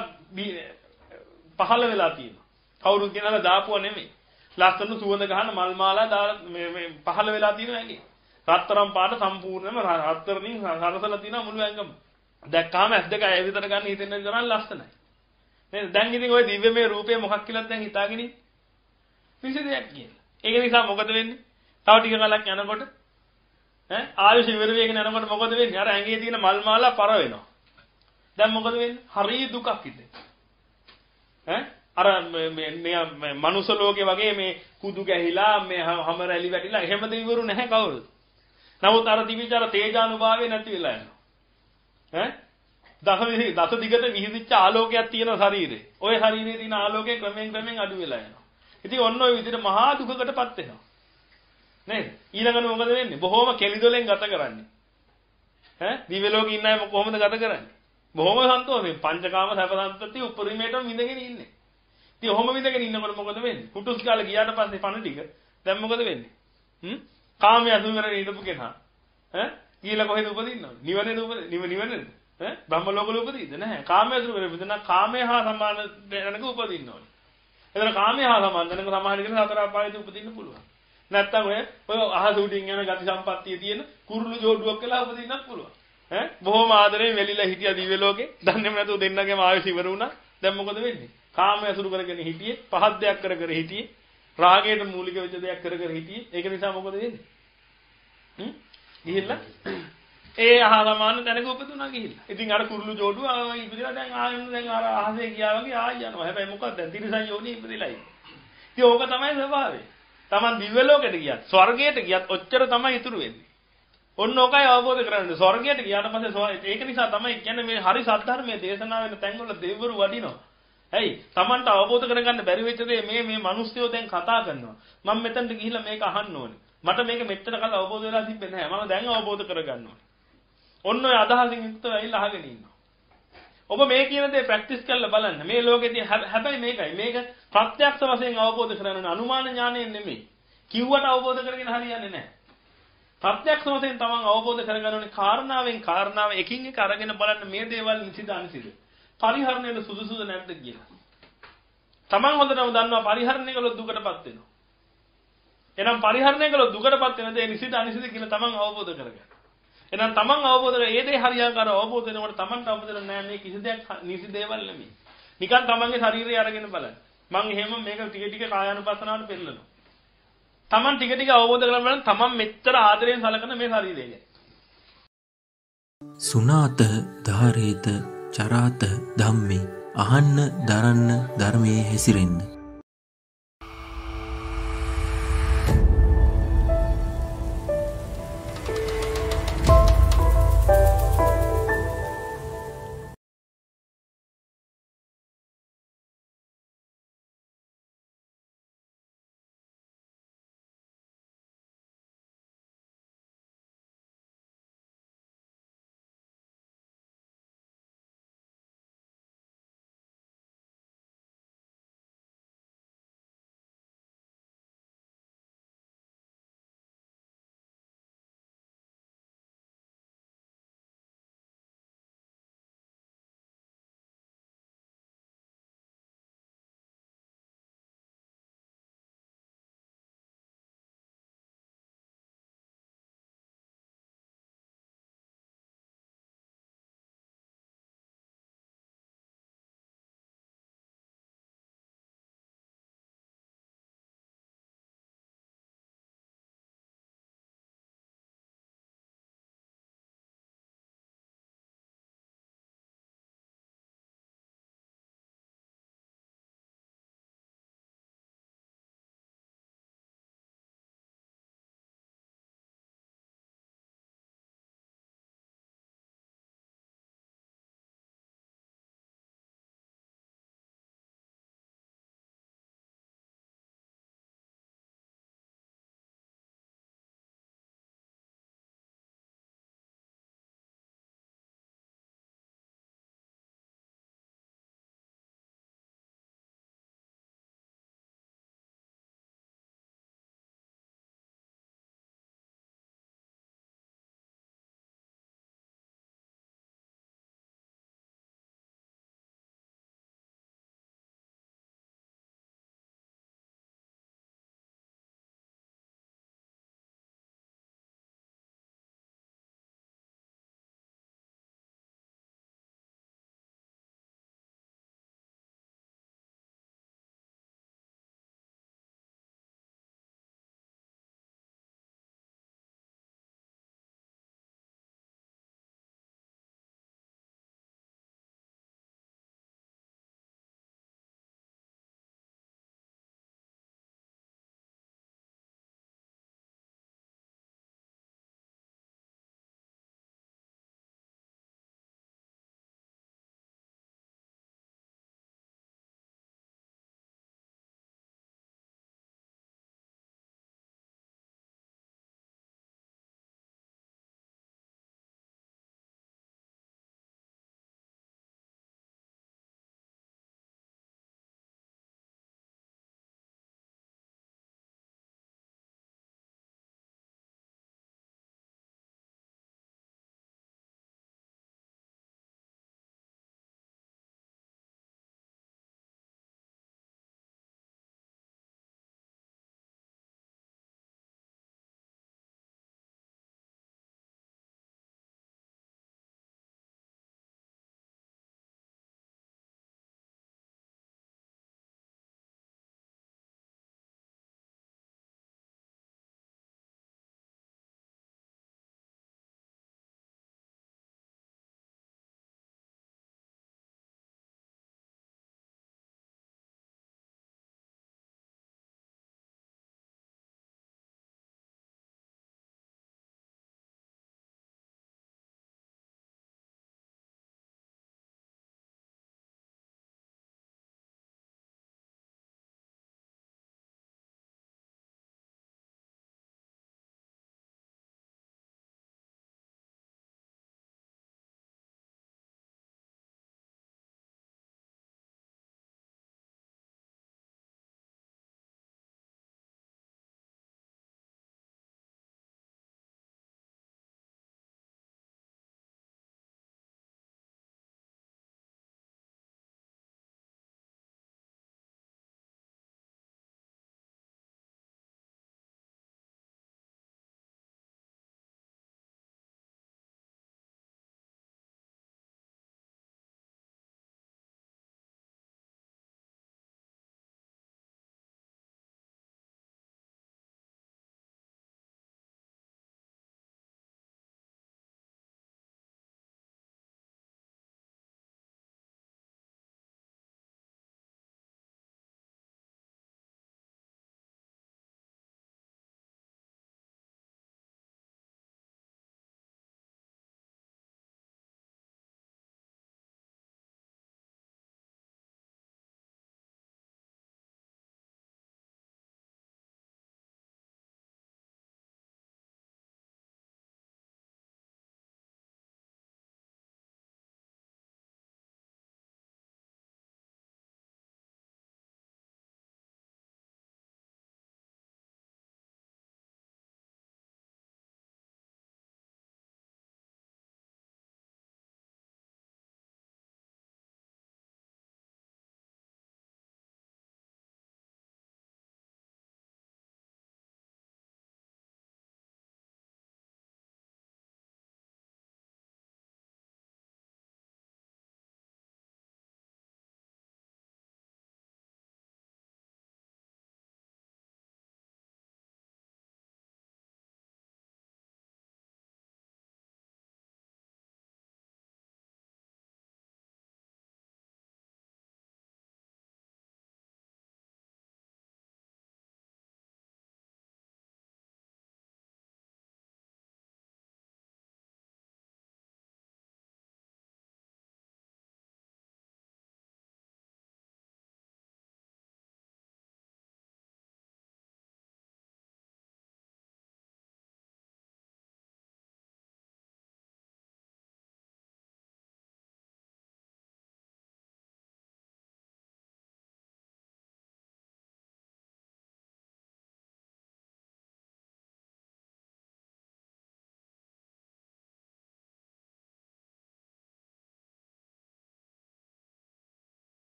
පහළ වෙලා තියෙනවා. කවුරු කියනලා දාපුවා නෙමෙයි. ලස්සන සුවඳ ගහන මල් මාලා දාලා මේ මේ පහළ වෙලා තියෙනවා ඇඟේ. රත්තරන් පාට සම්පූර්ණයෙන්ම රත්තරන්ින් සරසලා තියෙනවා මුළු ඇඟම. දැක්කාම ඇස් දෙක ඇය විතර ගන්න හිතෙන තරම් ලස්සනයි. නේද? දැන් ඉතින් ওই දිව්‍යමය රූපේ මොකක් කියලාද දැන් හිතාගෙන ඉන්නේ? කිසි දෙයක් කියලා. ඒක නිසා මොකද වෙන්නේ? තව ටික කලක් යනකොට ඈ ආයුෂ ඉවර වෙගෙන යනකොට මොකද වෙන්නේ? අර ඇඟේ තියෙන මල් මාලා පර වෙනවා. දැන් මොකද වෙන්නේ? හරිය දුකක් හිතේ. ඈ අර මේ මනුස්ස ලෝකේ වගේ මේ කුදු ගැහිලා මේ හැම රැලි වැටිලා එහෙමද ඉවරු නැහැ කවුරුත්. නමුත් අර දිවිචාර තේජානුභාවය නැති වෙලා යනවා. ඈ දස දස දිගට විහිදිච්ච ආලෝකයක් තියෙන ශරීරේ. ওই ශරීරයේ තියෙන ආලෝකය ක්‍රමෙන් ක්‍රමෙන් අඩු වෙලා යනවා. ඉතින් ඔන්න ඔය විදිහට මහා දුකකටපත් වෙනවා. නේද? ඊළඟට මොකද වෙන්නේ? බොහොම කෙලිදොලෙන් ගත කරන්නේ. ඈ දිව්‍ය ලෝකේ ඉන්න අය කොහොමද ගත කරන්නේ? බොහොම සන්තෝෂයෙන් පංචකාම සැප සම්පත්තිය උපරිමයටම විඳගෙන ඉන්නේ. ඉතින් ඔහොම විඳගෙන ඉන්නකොට මොකද වෙන්නේ? කුටුස් කාලේ ගියාට පස්සේ පණ ටික දැන් මොකද වෙන්නේ? හ්ම්? කාමයේ අසුමරේ ඉඳපු කෙනා ඈ ඊළ කොහෙද උපදින්නව? නිවනේද උපදින්න? නිවනේද? ඈ බ්‍රහ්ම ලෝකවල උපදින්නද නැහැ. කාමයේ අසුමරේ උපදින්න කාමයේ හා සමාන දැනක උපදින්න ඕනේ. එතන කාමයේ හා සමාන දැනක සමාන කියන හතර අපායදී උපදින්න පුළුවන්. නැත්තම් ඔය ඔය අහස උඩින් යන ගති සම්පත්තිය තියෙන කුරුළු ජෝඩුවක් කියලා උපදින්නත් පුළුවන්. ඈ බොහොම ආදරෙන් වෙලිලා හිටියා දිව්‍ය ලෝකේ. දන්නේම නැතුව දෙන්නගේම ආයුෂ ඉවර වුණා. දැන් මොකද වෙන්නේ? කාමය අසුරු කරගෙන හිටියේ, පහත් දෙයක් කර කර හිටියේ, රාගයට මූලික වෙච්ච දෙයක් කර කර හිටියේ. ඒක නිසා මොකද වෙන්නේ? හ්ම්? ගිහිල්ලා ඒ අහසමාන තැනක උපදුණා ගිහිල්ලා. ඉතින් අර කුරුළු ජෝඩුව ඉපදිලා දැන් ආයෙත් දැන් අර අහසේ ගියා වගේ ආයෙ යනවා. හැබැයි මොකක්ද දැන් තිරසන් යෝනි ඉපදිලා ඉන්නේ. ඉතින් ඕක තමයි ස්වභාවය. Taman දිව්‍ය ලෝකෙට ගියත්, ස්වර්ගයට ගියත් ඔච්චර තමයි ඉතුරු වෙන්නේ. ඔන්න ඔකයි අවබෝධ කරගන්න. ස්වර්ගයට ගියාට පස්සේ ඒක නිසා තමයි කියන්නේ මේ හරි සද්ධර්මයේ දේශනා වෙන තැන්වල දෙවිවරු වඩිනවා. ඇයි? Tamanට අවබෝධ කරගන්න බැරි වෙච්ච දේ මේ මේ මිනිස්සුયો දැන් කතා කරනවා. මම මෙතනට ගිහිල්ලා මේක අහන්න ඕනේ. මට මේක මෙච්චර කල් අවබෝධ වෙලා තිබෙන්නේ නැහැ. මම දැන් අවබෝධ කරගන්න ඕනේ. ඔන්න ඔය අදහසින් යුක්තව ඇවිල්ලා අහගෙන ඉන්නවා. ඔබ මේ කියන දේ ප්‍රැක්ටිස් කරලා බලන්න. මේ ලෝකෙදී හැබැයි මේකයි. මේක ප්‍රත්‍යක්ෂ වශයෙන් අවබෝධ කරගන්න අනුමාන ඥාණයෙන් නෙමෙයි. කිව්වට අවබෝධ කරගෙන හරියන්නේ නැහැ. ප්‍රත්‍යක්ෂ වශයෙන් තමන් අවබෝධ කරගන්න ඕනේ කාරණාවෙන් කාරණාව එකින් එක අරගෙන බලන්න මේ දේවල් නිසිද අනිසිද. පරිහරණයට සුදුසුද නැද්ද කියලා. තමන් හොඳටම දන්නවා පරිහරණය කළොත් දුකටපත් වෙනවා. එහෙනම් පරිහරණය කළොත් දුකටපත් වෙන දේ නිසිද අනිසිද කියලා තමන් අවබෝධ කරගන්න. එහෙනම් තමන් අවබෝධ කර ඒ දේ හරියාකාර අවබෝධ වෙනකොට තමන්ට අවබෝධ වෙන නෑ මේ කිසි දෙයක් නිසි දේවල් නෙමෙයි. නිකන් තමන්ගේ ශරීරය අරගෙන බලන්න. මං එහෙම මේක ටික ටික කායානුපස්සනාවට පෙන්නනවා. Taman ටික ටික අවබෝධ කරගන්න බලන්න Taman මෙච්චර ආදරයෙන් සලකන මේ ශරීරය ගැන. සුනාත ධාරේත චරාත ධම්මේ අහන්න දරන්න ධර්මයේ හැසිරෙන්න.